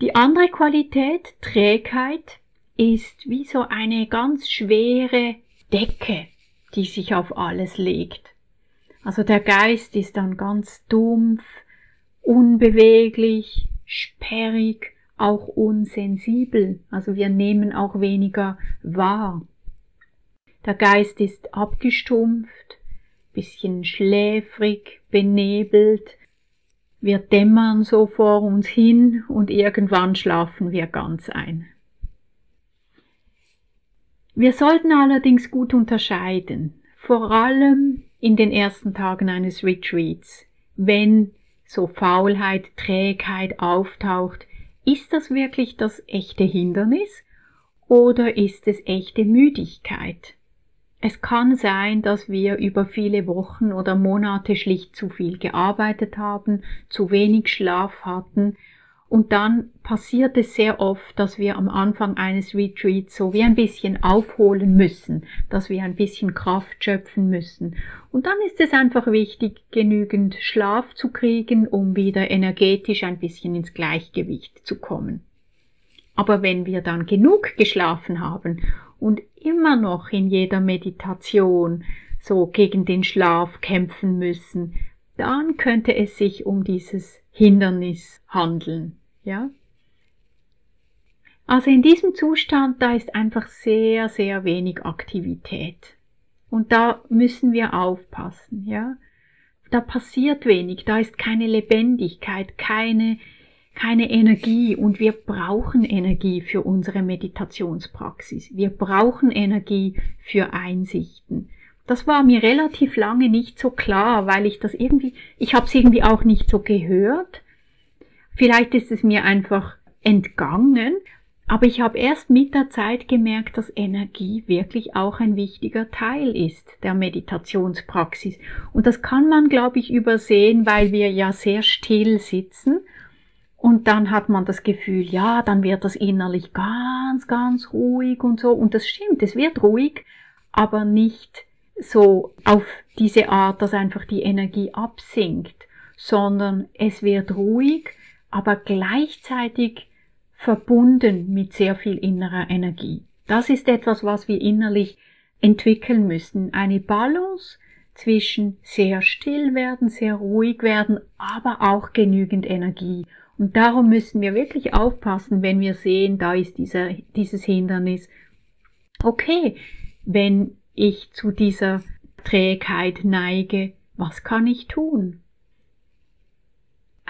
Die andere Qualität, Trägheit, ist wie so eine ganz schwere Decke, die sich auf alles legt. Also der Geist ist dann ganz dumpf, unbeweglich, sperrig auch unsensibel, also wir nehmen auch weniger wahr. Der Geist ist abgestumpft, bisschen schläfrig, benebelt, wir dämmern so vor uns hin und irgendwann schlafen wir ganz ein. Wir sollten allerdings gut unterscheiden, vor allem in den ersten Tagen eines Retreats, wenn so Faulheit, Trägheit auftaucht, ist das wirklich das echte Hindernis oder ist es echte Müdigkeit? Es kann sein, dass wir über viele Wochen oder Monate schlicht zu viel gearbeitet haben, zu wenig Schlaf hatten und dann passiert es sehr oft, dass wir am Anfang eines Retreats so wie ein bisschen aufholen müssen, dass wir ein bisschen Kraft schöpfen müssen. Und dann ist es einfach wichtig, genügend Schlaf zu kriegen, um wieder energetisch ein bisschen ins Gleichgewicht zu kommen. Aber wenn wir dann genug geschlafen haben und immer noch in jeder Meditation so gegen den Schlaf kämpfen müssen, dann könnte es sich um dieses Hindernis handeln, ja? Also in diesem Zustand, da ist einfach sehr, sehr wenig Aktivität. Und da müssen wir aufpassen, ja? Da passiert wenig, da ist keine Lebendigkeit, keine, keine Energie und wir brauchen Energie für unsere Meditationspraxis. Wir brauchen Energie für Einsichten. Das war mir relativ lange nicht so klar, weil ich das irgendwie, ich habe es irgendwie auch nicht so gehört. Vielleicht ist es mir einfach entgangen, aber ich habe erst mit der Zeit gemerkt, dass Energie wirklich auch ein wichtiger Teil ist der Meditationspraxis. Und das kann man, glaube ich, übersehen, weil wir ja sehr still sitzen. Und dann hat man das Gefühl, ja, dann wird das innerlich ganz, ganz ruhig und so. Und das stimmt, es wird ruhig, aber nicht so auf diese Art, dass einfach die Energie absinkt, sondern es wird ruhig, aber gleichzeitig verbunden mit sehr viel innerer Energie. Das ist etwas, was wir innerlich entwickeln müssen. Eine Balance zwischen sehr still werden, sehr ruhig werden, aber auch genügend Energie. Und darum müssen wir wirklich aufpassen, wenn wir sehen, da ist dieser, dieses Hindernis. Okay, wenn ich zu dieser Trägheit neige, Was kann ich tun?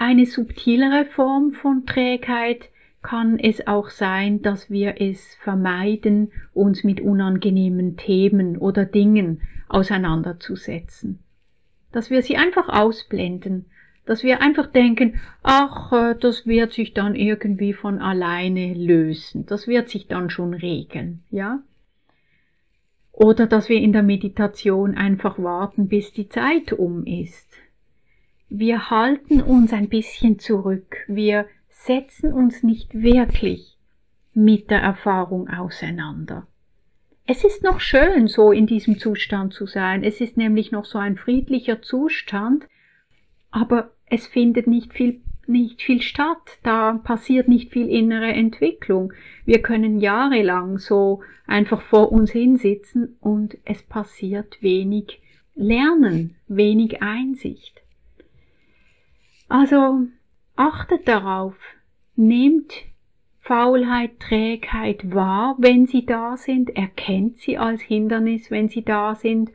Eine subtilere Form von Trägheit kann es auch sein, dass wir es vermeiden, uns mit unangenehmen Themen oder Dingen auseinanderzusetzen. Dass wir sie einfach ausblenden, dass wir einfach denken, ach, äh, das wird sich dann irgendwie von alleine lösen, das wird sich dann schon regeln, ja? Oder dass wir in der Meditation einfach warten, bis die Zeit um ist wir halten uns ein bisschen zurück, wir setzen uns nicht wirklich mit der Erfahrung auseinander. Es ist noch schön, so in diesem Zustand zu sein. Es ist nämlich noch so ein friedlicher Zustand, aber es findet nicht viel, nicht viel statt. Da passiert nicht viel innere Entwicklung. Wir können jahrelang so einfach vor uns hinsitzen und es passiert wenig Lernen, wenig Einsicht. Also achtet darauf, nehmt Faulheit, Trägheit wahr, wenn sie da sind, erkennt sie als Hindernis, wenn sie da sind,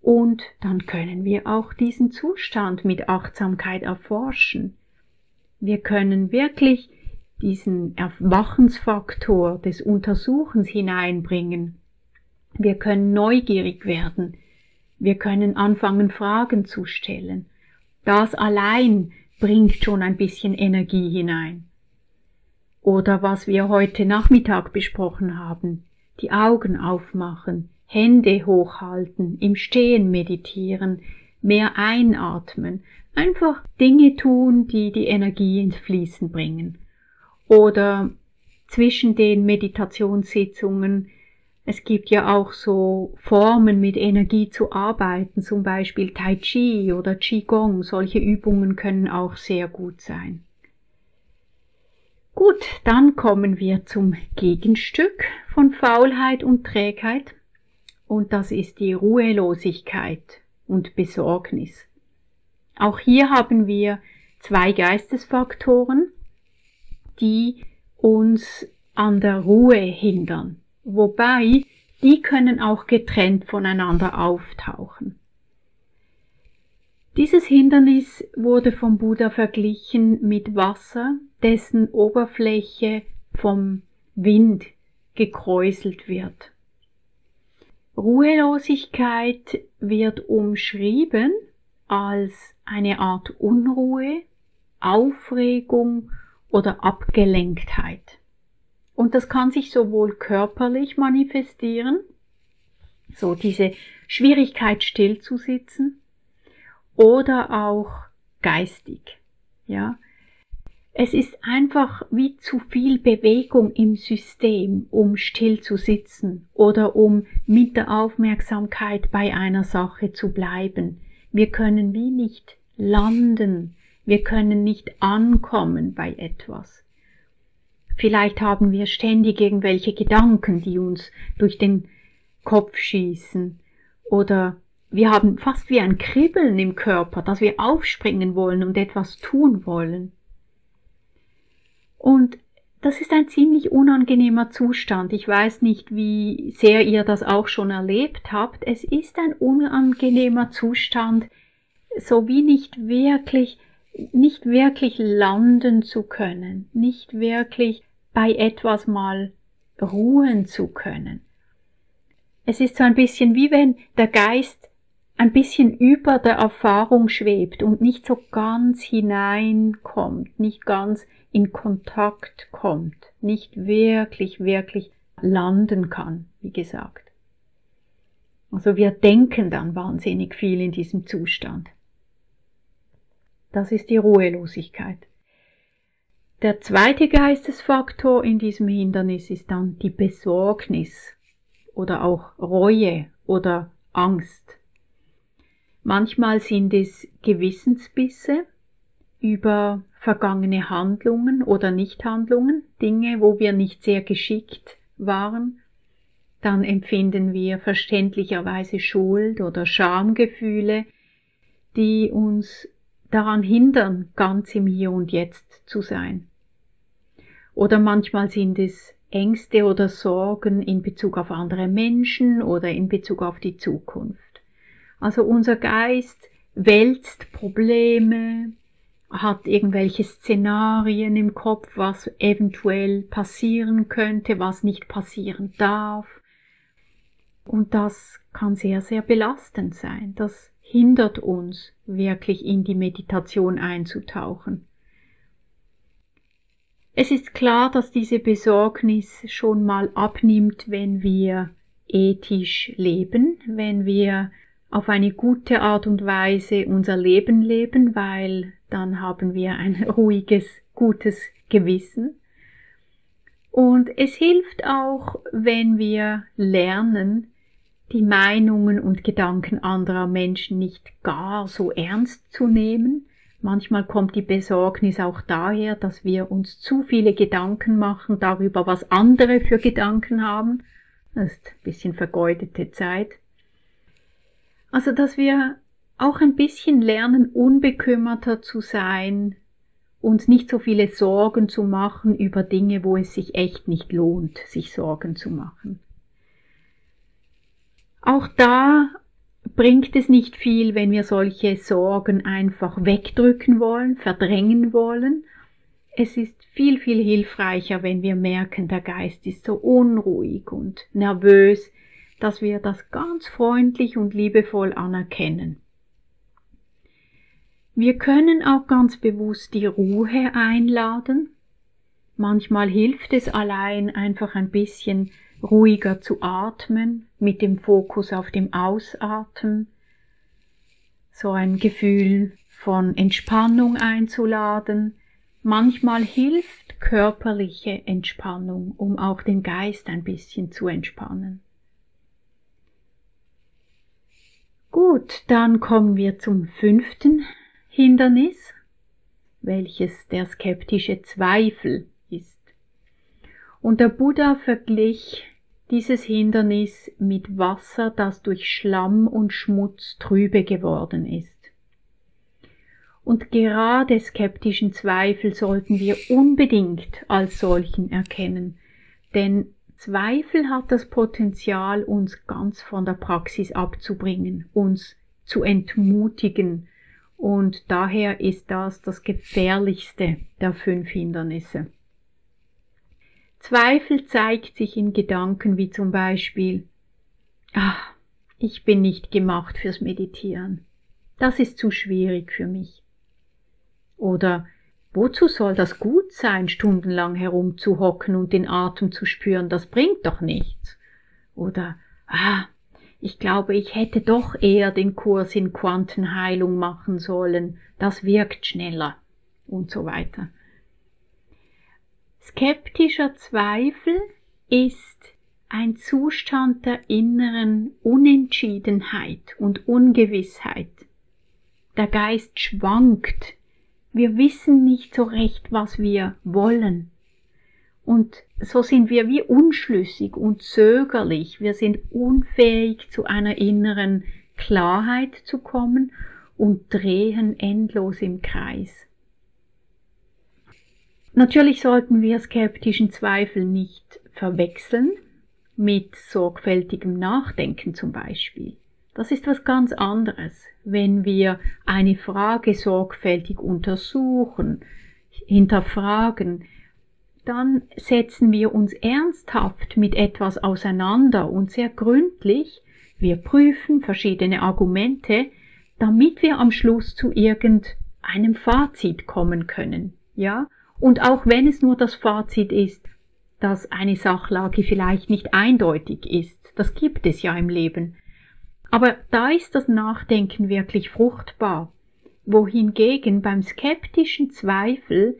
und dann können wir auch diesen Zustand mit Achtsamkeit erforschen. Wir können wirklich diesen Erwachensfaktor des Untersuchens hineinbringen. Wir können neugierig werden. Wir können anfangen, Fragen zu stellen. Das allein bringt schon ein bisschen Energie hinein. Oder was wir heute Nachmittag besprochen haben, die Augen aufmachen, Hände hochhalten, im Stehen meditieren, mehr einatmen, einfach Dinge tun, die die Energie ins Fließen bringen. Oder zwischen den Meditationssitzungen es gibt ja auch so Formen mit Energie zu arbeiten, zum Beispiel Tai Chi oder Qigong. Solche Übungen können auch sehr gut sein. Gut, dann kommen wir zum Gegenstück von Faulheit und Trägheit und das ist die Ruhelosigkeit und Besorgnis. Auch hier haben wir zwei Geistesfaktoren, die uns an der Ruhe hindern wobei die können auch getrennt voneinander auftauchen. Dieses Hindernis wurde vom Buddha verglichen mit Wasser, dessen Oberfläche vom Wind gekräuselt wird. Ruhelosigkeit wird umschrieben als eine Art Unruhe, Aufregung oder Abgelenktheit. Und das kann sich sowohl körperlich manifestieren, so diese Schwierigkeit still zu sitzen, oder auch geistig, ja. Es ist einfach wie zu viel Bewegung im System, um still zu sitzen oder um mit der Aufmerksamkeit bei einer Sache zu bleiben. Wir können wie nicht landen, wir können nicht ankommen bei etwas. Vielleicht haben wir ständig irgendwelche Gedanken, die uns durch den Kopf schießen. Oder wir haben fast wie ein Kribbeln im Körper, dass wir aufspringen wollen und etwas tun wollen. Und das ist ein ziemlich unangenehmer Zustand. Ich weiß nicht, wie sehr ihr das auch schon erlebt habt. Es ist ein unangenehmer Zustand, so wie nicht wirklich, nicht wirklich landen zu können, nicht wirklich bei etwas mal ruhen zu können. Es ist so ein bisschen wie wenn der Geist ein bisschen über der Erfahrung schwebt und nicht so ganz hineinkommt, nicht ganz in Kontakt kommt, nicht wirklich, wirklich landen kann, wie gesagt. Also wir denken dann wahnsinnig viel in diesem Zustand. Das ist die Ruhelosigkeit. Der zweite Geistesfaktor in diesem Hindernis ist dann die Besorgnis oder auch Reue oder Angst. Manchmal sind es Gewissensbisse über vergangene Handlungen oder Nichthandlungen, Dinge, wo wir nicht sehr geschickt waren. Dann empfinden wir verständlicherweise Schuld oder Schamgefühle, die uns daran hindern, ganz im Hier und Jetzt zu sein. Oder manchmal sind es Ängste oder Sorgen in Bezug auf andere Menschen oder in Bezug auf die Zukunft. Also unser Geist wälzt Probleme, hat irgendwelche Szenarien im Kopf, was eventuell passieren könnte, was nicht passieren darf. Und das kann sehr, sehr belastend sein. Das hindert uns wirklich in die Meditation einzutauchen. Es ist klar, dass diese Besorgnis schon mal abnimmt, wenn wir ethisch leben, wenn wir auf eine gute Art und Weise unser Leben leben, weil dann haben wir ein ruhiges, gutes Gewissen. Und es hilft auch, wenn wir lernen, die Meinungen und Gedanken anderer Menschen nicht gar so ernst zu nehmen. Manchmal kommt die Besorgnis auch daher, dass wir uns zu viele Gedanken machen darüber, was andere für Gedanken haben. Das ist ein bisschen vergeudete Zeit. Also, dass wir auch ein bisschen lernen, unbekümmerter zu sein, uns nicht so viele Sorgen zu machen über Dinge, wo es sich echt nicht lohnt, sich Sorgen zu machen. Auch da bringt es nicht viel, wenn wir solche Sorgen einfach wegdrücken wollen, verdrängen wollen. Es ist viel, viel hilfreicher, wenn wir merken, der Geist ist so unruhig und nervös, dass wir das ganz freundlich und liebevoll anerkennen. Wir können auch ganz bewusst die Ruhe einladen. Manchmal hilft es allein einfach ein bisschen ruhiger zu atmen, mit dem Fokus auf dem Ausatmen, so ein Gefühl von Entspannung einzuladen. Manchmal hilft körperliche Entspannung, um auch den Geist ein bisschen zu entspannen. Gut, dann kommen wir zum fünften Hindernis, welches der skeptische Zweifel ist. Und der Buddha verglich dieses Hindernis mit Wasser, das durch Schlamm und Schmutz trübe geworden ist. Und gerade skeptischen Zweifel sollten wir unbedingt als solchen erkennen, denn Zweifel hat das Potenzial, uns ganz von der Praxis abzubringen, uns zu entmutigen, und daher ist das das gefährlichste der fünf Hindernisse. Zweifel zeigt sich in Gedanken wie zum Beispiel, ah, ich bin nicht gemacht fürs Meditieren. Das ist zu schwierig für mich. Oder wozu soll das gut sein, stundenlang herumzuhocken und den Atem zu spüren, das bringt doch nichts. Oder ah, ich glaube, ich hätte doch eher den Kurs in Quantenheilung machen sollen, das wirkt schneller und so weiter. Skeptischer Zweifel ist ein Zustand der inneren Unentschiedenheit und Ungewissheit. Der Geist schwankt. Wir wissen nicht so recht, was wir wollen. Und so sind wir wie unschlüssig und zögerlich. Wir sind unfähig zu einer inneren Klarheit zu kommen und drehen endlos im Kreis. Natürlich sollten wir skeptischen Zweifel nicht verwechseln mit sorgfältigem Nachdenken zum Beispiel. Das ist was ganz anderes, wenn wir eine Frage sorgfältig untersuchen, hinterfragen, dann setzen wir uns ernsthaft mit etwas auseinander und sehr gründlich, wir prüfen verschiedene Argumente, damit wir am Schluss zu irgendeinem Fazit kommen können, ja? Und auch wenn es nur das Fazit ist, dass eine Sachlage vielleicht nicht eindeutig ist, das gibt es ja im Leben. Aber da ist das Nachdenken wirklich fruchtbar, wohingegen beim skeptischen Zweifel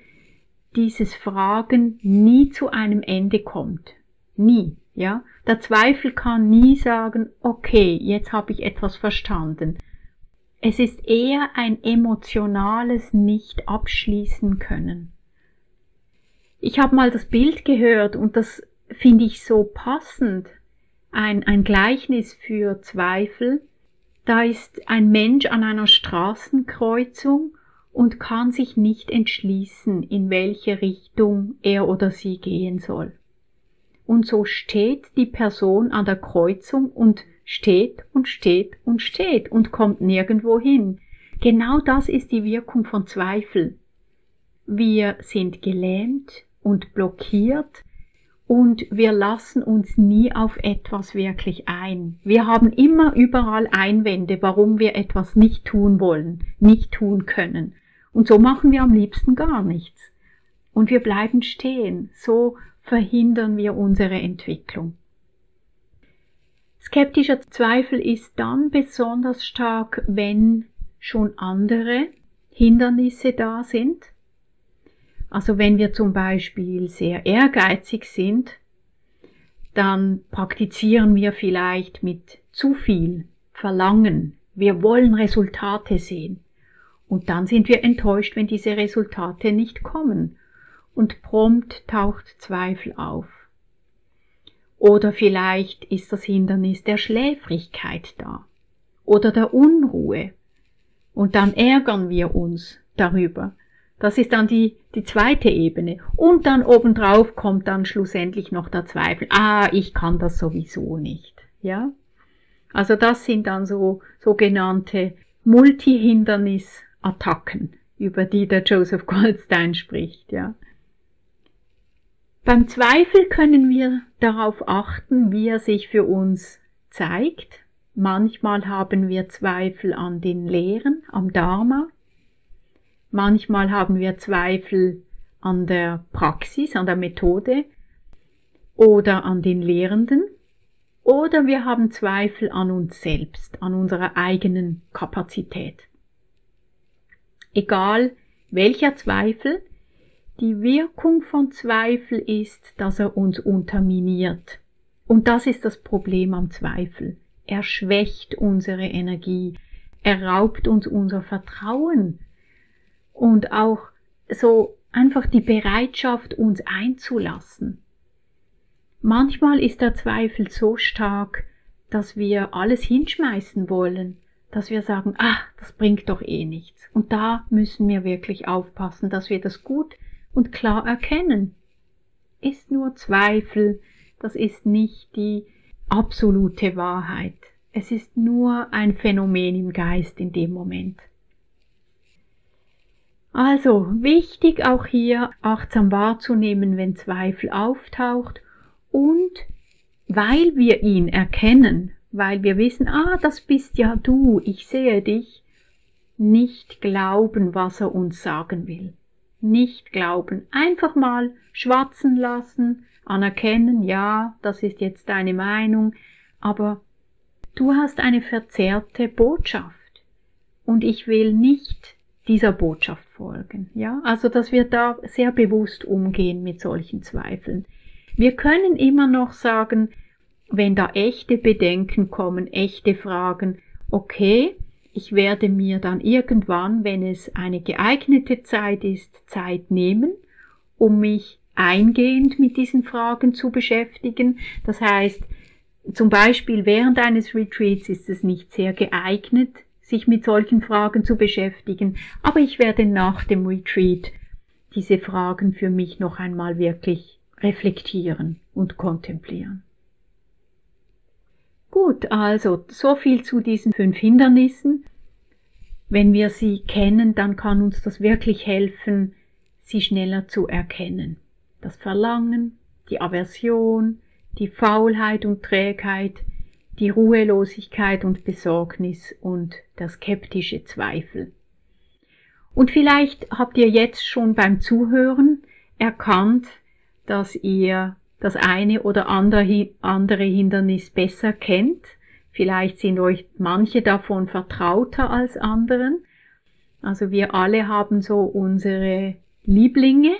dieses Fragen nie zu einem Ende kommt. Nie, ja? Der Zweifel kann nie sagen, okay, jetzt habe ich etwas verstanden. Es ist eher ein emotionales Nicht abschließen können. Ich habe mal das Bild gehört und das finde ich so passend. Ein, ein Gleichnis für Zweifel. Da ist ein Mensch an einer Straßenkreuzung und kann sich nicht entschließen, in welche Richtung er oder sie gehen soll. Und so steht die Person an der Kreuzung und steht und steht und steht und kommt nirgendwo hin. Genau das ist die Wirkung von Zweifel. Wir sind gelähmt und blockiert und wir lassen uns nie auf etwas wirklich ein. Wir haben immer überall Einwände, warum wir etwas nicht tun wollen, nicht tun können. Und so machen wir am liebsten gar nichts. Und wir bleiben stehen. So verhindern wir unsere Entwicklung. Skeptischer Zweifel ist dann besonders stark, wenn schon andere Hindernisse da sind. Also wenn wir zum Beispiel sehr ehrgeizig sind, dann praktizieren wir vielleicht mit zu viel Verlangen. Wir wollen Resultate sehen. Und dann sind wir enttäuscht, wenn diese Resultate nicht kommen. Und prompt taucht Zweifel auf. Oder vielleicht ist das Hindernis der Schläfrigkeit da. Oder der Unruhe. Und dann ärgern wir uns darüber. Das ist dann die, die zweite Ebene. Und dann obendrauf kommt dann schlussendlich noch der Zweifel. Ah, ich kann das sowieso nicht. Ja? Also das sind dann so sogenannte Multihindernis-Attacken, über die der Joseph Goldstein spricht, ja. Beim Zweifel können wir darauf achten, wie er sich für uns zeigt. Manchmal haben wir Zweifel an den Lehren, am Dharma, Manchmal haben wir Zweifel an der Praxis, an der Methode oder an den Lehrenden oder wir haben Zweifel an uns selbst, an unserer eigenen Kapazität. Egal welcher Zweifel, die Wirkung von Zweifel ist, dass er uns unterminiert. Und das ist das Problem am Zweifel. Er schwächt unsere Energie, er raubt uns unser Vertrauen und auch so einfach die Bereitschaft, uns einzulassen. Manchmal ist der Zweifel so stark, dass wir alles hinschmeißen wollen, dass wir sagen, ah, das bringt doch eh nichts. Und da müssen wir wirklich aufpassen, dass wir das gut und klar erkennen. Ist nur Zweifel, das ist nicht die absolute Wahrheit. Es ist nur ein Phänomen im Geist in dem Moment. Also wichtig auch hier achtsam wahrzunehmen, wenn Zweifel auftaucht und weil wir ihn erkennen, weil wir wissen, ah, das bist ja du, ich sehe dich, nicht glauben, was er uns sagen will. Nicht glauben, einfach mal schwatzen lassen, anerkennen, ja, das ist jetzt deine Meinung, aber du hast eine verzerrte Botschaft und ich will nicht dieser Botschaft folgen. Ja, also dass wir da sehr bewusst umgehen mit solchen Zweifeln. Wir können immer noch sagen, wenn da echte Bedenken kommen, echte Fragen, okay, ich werde mir dann irgendwann, wenn es eine geeignete Zeit ist, Zeit nehmen, um mich eingehend mit diesen Fragen zu beschäftigen. Das heißt, zum Beispiel während eines Retreats ist es nicht sehr geeignet, sich mit solchen Fragen zu beschäftigen, aber ich werde nach dem Retreat diese Fragen für mich noch einmal wirklich reflektieren und kontemplieren. Gut, also so viel zu diesen fünf Hindernissen. Wenn wir sie kennen, dann kann uns das wirklich helfen, sie schneller zu erkennen. Das Verlangen, die Aversion, die Faulheit und Trägheit, die Ruhelosigkeit und Besorgnis und der skeptische Zweifel. Und vielleicht habt ihr jetzt schon beim Zuhören erkannt, dass ihr das eine oder andere Hindernis besser kennt. Vielleicht sind euch manche davon vertrauter als anderen. Also wir alle haben so unsere Lieblinge,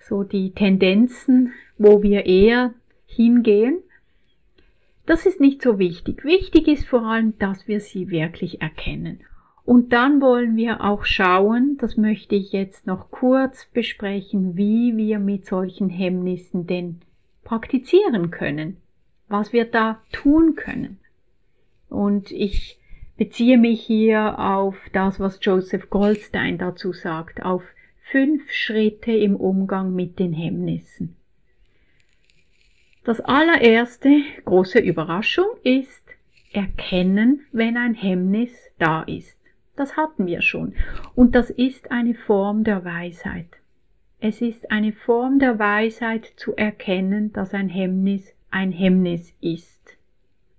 so die Tendenzen, wo wir eher hingehen. Das ist nicht so wichtig. Wichtig ist vor allem, dass wir sie wirklich erkennen. Und dann wollen wir auch schauen, das möchte ich jetzt noch kurz besprechen, wie wir mit solchen Hemmnissen denn praktizieren können, was wir da tun können. Und ich beziehe mich hier auf das, was Joseph Goldstein dazu sagt, auf fünf Schritte im Umgang mit den Hemmnissen. Das allererste große Überraschung ist erkennen, wenn ein Hemmnis da ist. Das hatten wir schon. Und das ist eine Form der Weisheit. Es ist eine Form der Weisheit zu erkennen, dass ein Hemmnis ein Hemmnis ist.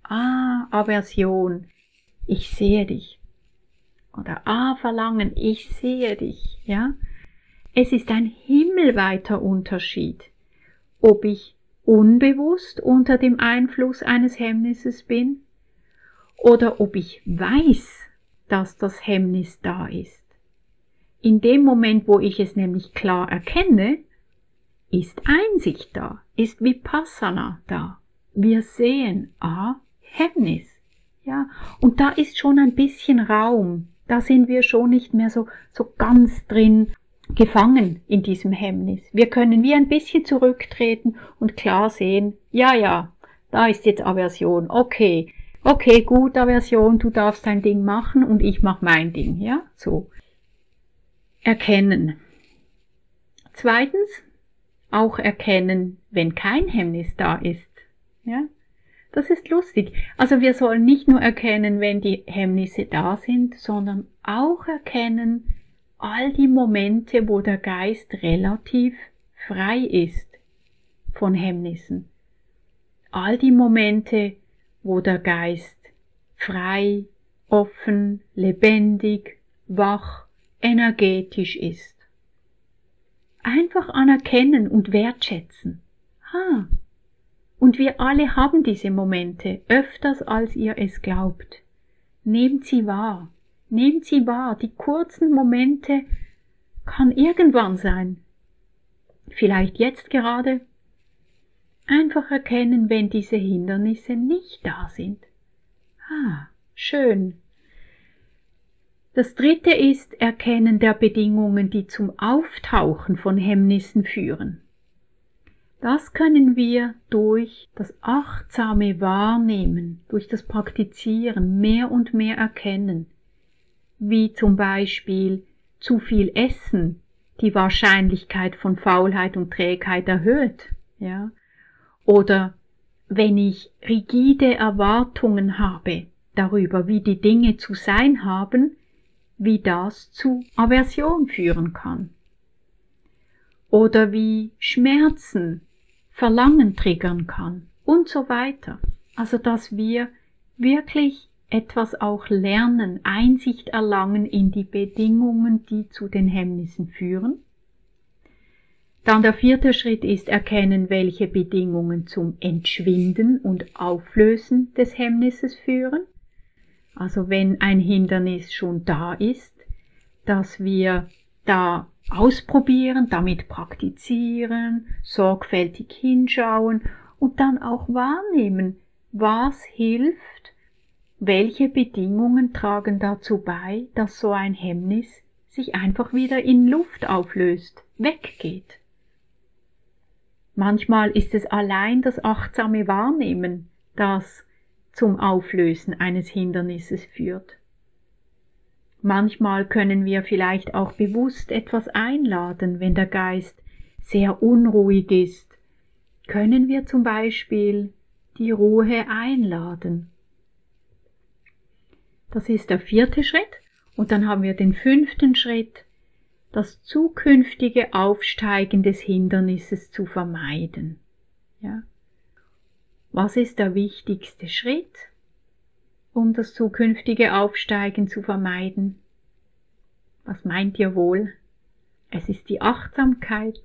Ah, Aversion, ich sehe dich. Oder ah, Verlangen, ich sehe dich, ja? Es ist ein himmelweiter Unterschied, ob ich unbewusst unter dem Einfluss eines Hemmnisses bin oder ob ich weiß, dass das Hemmnis da ist. In dem Moment, wo ich es nämlich klar erkenne, ist Einsicht da, ist Vipassana da. Wir sehen, ah, Hemmnis. Ja, und da ist schon ein bisschen Raum. Da sind wir schon nicht mehr so, so ganz drin gefangen in diesem Hemmnis. Wir können wie ein bisschen zurücktreten und klar sehen, ja, ja, da ist jetzt Aversion. Okay, okay, gut, Aversion, du darfst dein Ding machen und ich mach mein Ding. Ja, so. Erkennen. Zweitens, auch erkennen, wenn kein Hemmnis da ist. Ja? Das ist lustig. Also wir sollen nicht nur erkennen, wenn die Hemmnisse da sind, sondern auch erkennen all die Momente, wo der Geist relativ frei ist von Hemmnissen. All die Momente, wo der Geist frei, offen, lebendig, wach, energetisch ist einfach anerkennen und wertschätzen. Ha. Und wir alle haben diese Momente öfters als ihr es glaubt. Nehmt sie wahr. Nehmt sie wahr. Die kurzen Momente kann irgendwann sein. Vielleicht jetzt gerade. Einfach erkennen, wenn diese Hindernisse nicht da sind. Ah, schön. Das dritte ist Erkennen der Bedingungen, die zum Auftauchen von Hemmnissen führen. Das können wir durch das achtsame Wahrnehmen, durch das Praktizieren mehr und mehr erkennen, wie zum Beispiel zu viel Essen die Wahrscheinlichkeit von Faulheit und Trägheit erhöht, ja, oder wenn ich rigide Erwartungen habe darüber, wie die Dinge zu sein haben, wie das zu Aversion führen kann. Oder wie Schmerzen Verlangen triggern kann und so weiter. Also dass wir wirklich etwas auch lernen, Einsicht erlangen in die Bedingungen, die zu den Hemmnissen führen. Dann der vierte Schritt ist erkennen, welche Bedingungen zum Entschwinden und Auflösen des Hemmnisses führen. Also wenn ein Hindernis schon da ist, dass wir da ausprobieren, damit praktizieren, sorgfältig hinschauen und dann auch wahrnehmen, was hilft, welche Bedingungen tragen dazu bei, dass so ein Hemmnis sich einfach wieder in Luft auflöst, weggeht. Manchmal ist es allein das achtsame Wahrnehmen, das zum Auflösen eines Hindernisses führt. Manchmal können wir vielleicht auch bewusst etwas einladen, wenn der Geist sehr unruhig ist. Können wir zum Beispiel die Ruhe einladen. Das ist der vierte Schritt. Und dann haben wir den fünften Schritt, das zukünftige Aufsteigen des Hindernisses zu vermeiden. Ja? Was ist der wichtigste Schritt, um das zukünftige Aufsteigen zu vermeiden? Was meint ihr wohl? Es ist die Achtsamkeit.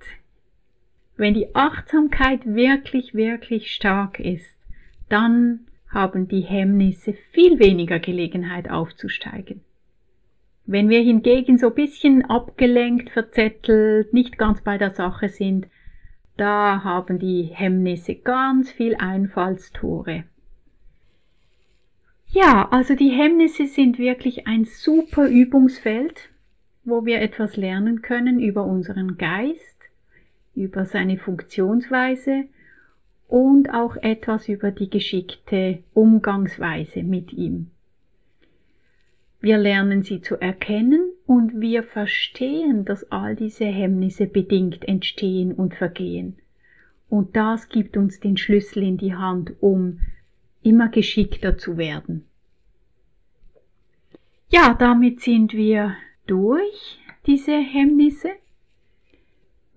Wenn die Achtsamkeit wirklich, wirklich stark ist, dann haben die Hemmnisse viel weniger Gelegenheit aufzusteigen. Wenn wir hingegen so bisschen abgelenkt, verzettelt, nicht ganz bei der Sache sind, da haben die Hemmnisse ganz viel Einfallstore. Ja, also die Hemmnisse sind wirklich ein super Übungsfeld, wo wir etwas lernen können über unseren Geist, über seine Funktionsweise und auch etwas über die geschickte Umgangsweise mit ihm. Wir lernen sie zu erkennen und wir verstehen, dass all diese Hemmnisse bedingt entstehen und vergehen. Und das gibt uns den Schlüssel in die Hand, um immer geschickter zu werden. Ja, damit sind wir durch diese Hemmnisse.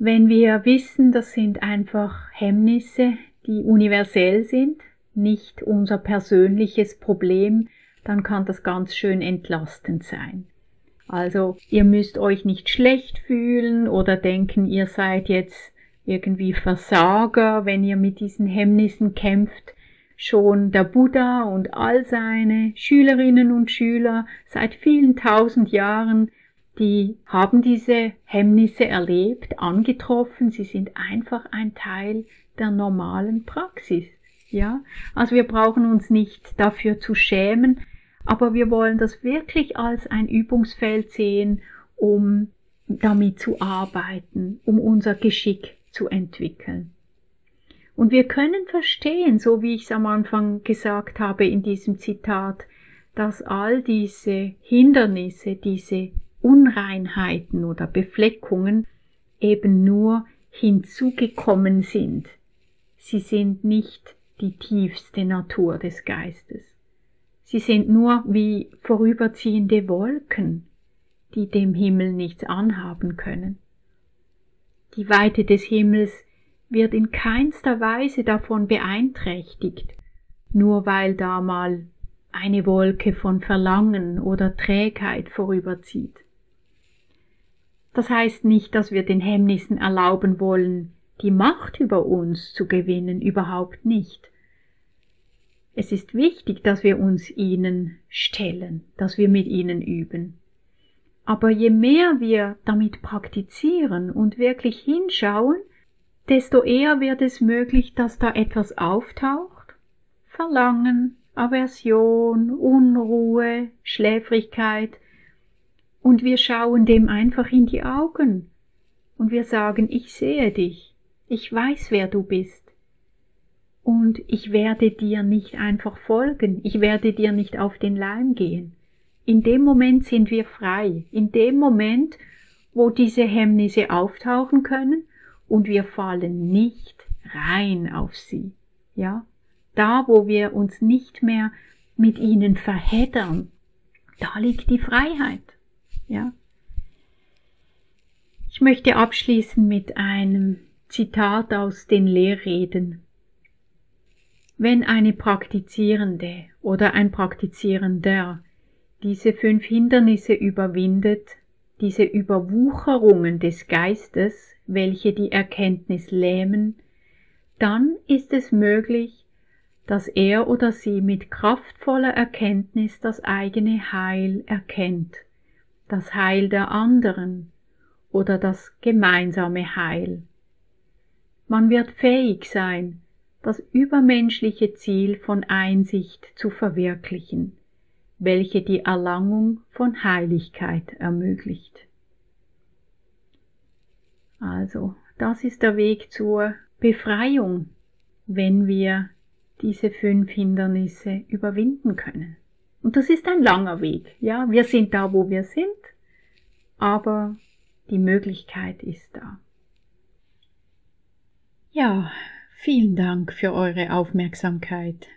Wenn wir wissen, das sind einfach Hemmnisse, die universell sind, nicht unser persönliches Problem, dann kann das ganz schön entlastend sein. Also ihr müsst euch nicht schlecht fühlen oder denken, ihr seid jetzt irgendwie Versager, wenn ihr mit diesen Hemmnissen kämpft. Schon der Buddha und all seine Schülerinnen und Schüler seit vielen tausend Jahren, die haben diese Hemmnisse erlebt, angetroffen, sie sind einfach ein Teil der normalen Praxis. Ja, also wir brauchen uns nicht dafür zu schämen, aber wir wollen das wirklich als ein Übungsfeld sehen, um damit zu arbeiten, um unser Geschick zu entwickeln. Und wir können verstehen, so wie ich es am Anfang gesagt habe in diesem Zitat, dass all diese Hindernisse, diese Unreinheiten oder Befleckungen eben nur hinzugekommen sind. Sie sind nicht die tiefste Natur des Geistes. Sie sind nur wie vorüberziehende Wolken, die dem Himmel nichts anhaben können. Die Weite des Himmels wird in keinster Weise davon beeinträchtigt, nur weil da mal eine Wolke von Verlangen oder Trägheit vorüberzieht. Das heißt nicht, dass wir den Hemmnissen erlauben wollen, die Macht über uns zu gewinnen, überhaupt nicht. Es ist wichtig, dass wir uns ihnen stellen, dass wir mit ihnen üben. Aber je mehr wir damit praktizieren und wirklich hinschauen, desto eher wird es möglich, dass da etwas auftaucht. Verlangen, Aversion, Unruhe, Schläfrigkeit. Und wir schauen dem einfach in die Augen. Und wir sagen, ich sehe dich. Ich weiß, wer du bist und ich werde dir nicht einfach folgen, ich werde dir nicht auf den Leim gehen. In dem Moment sind wir frei, in dem Moment, wo diese Hemmnisse auftauchen können und wir fallen nicht rein auf sie. Ja, da wo wir uns nicht mehr mit ihnen verheddern, da liegt die Freiheit. Ja. Ich möchte abschließen mit einem Zitat aus den Lehrreden wenn eine Praktizierende oder ein Praktizierender diese fünf Hindernisse überwindet, diese Überwucherungen des Geistes, welche die Erkenntnis lähmen, dann ist es möglich, dass er oder sie mit kraftvoller Erkenntnis das eigene Heil erkennt, das Heil der anderen oder das gemeinsame Heil. Man wird fähig sein, das übermenschliche Ziel von Einsicht zu verwirklichen, welche die Erlangung von Heiligkeit ermöglicht. Also, das ist der Weg zur Befreiung, wenn wir diese fünf Hindernisse überwinden können. Und das ist ein langer Weg. Ja, wir sind da, wo wir sind, aber die Möglichkeit ist da. Ja, Vielen Dank für eure Aufmerksamkeit.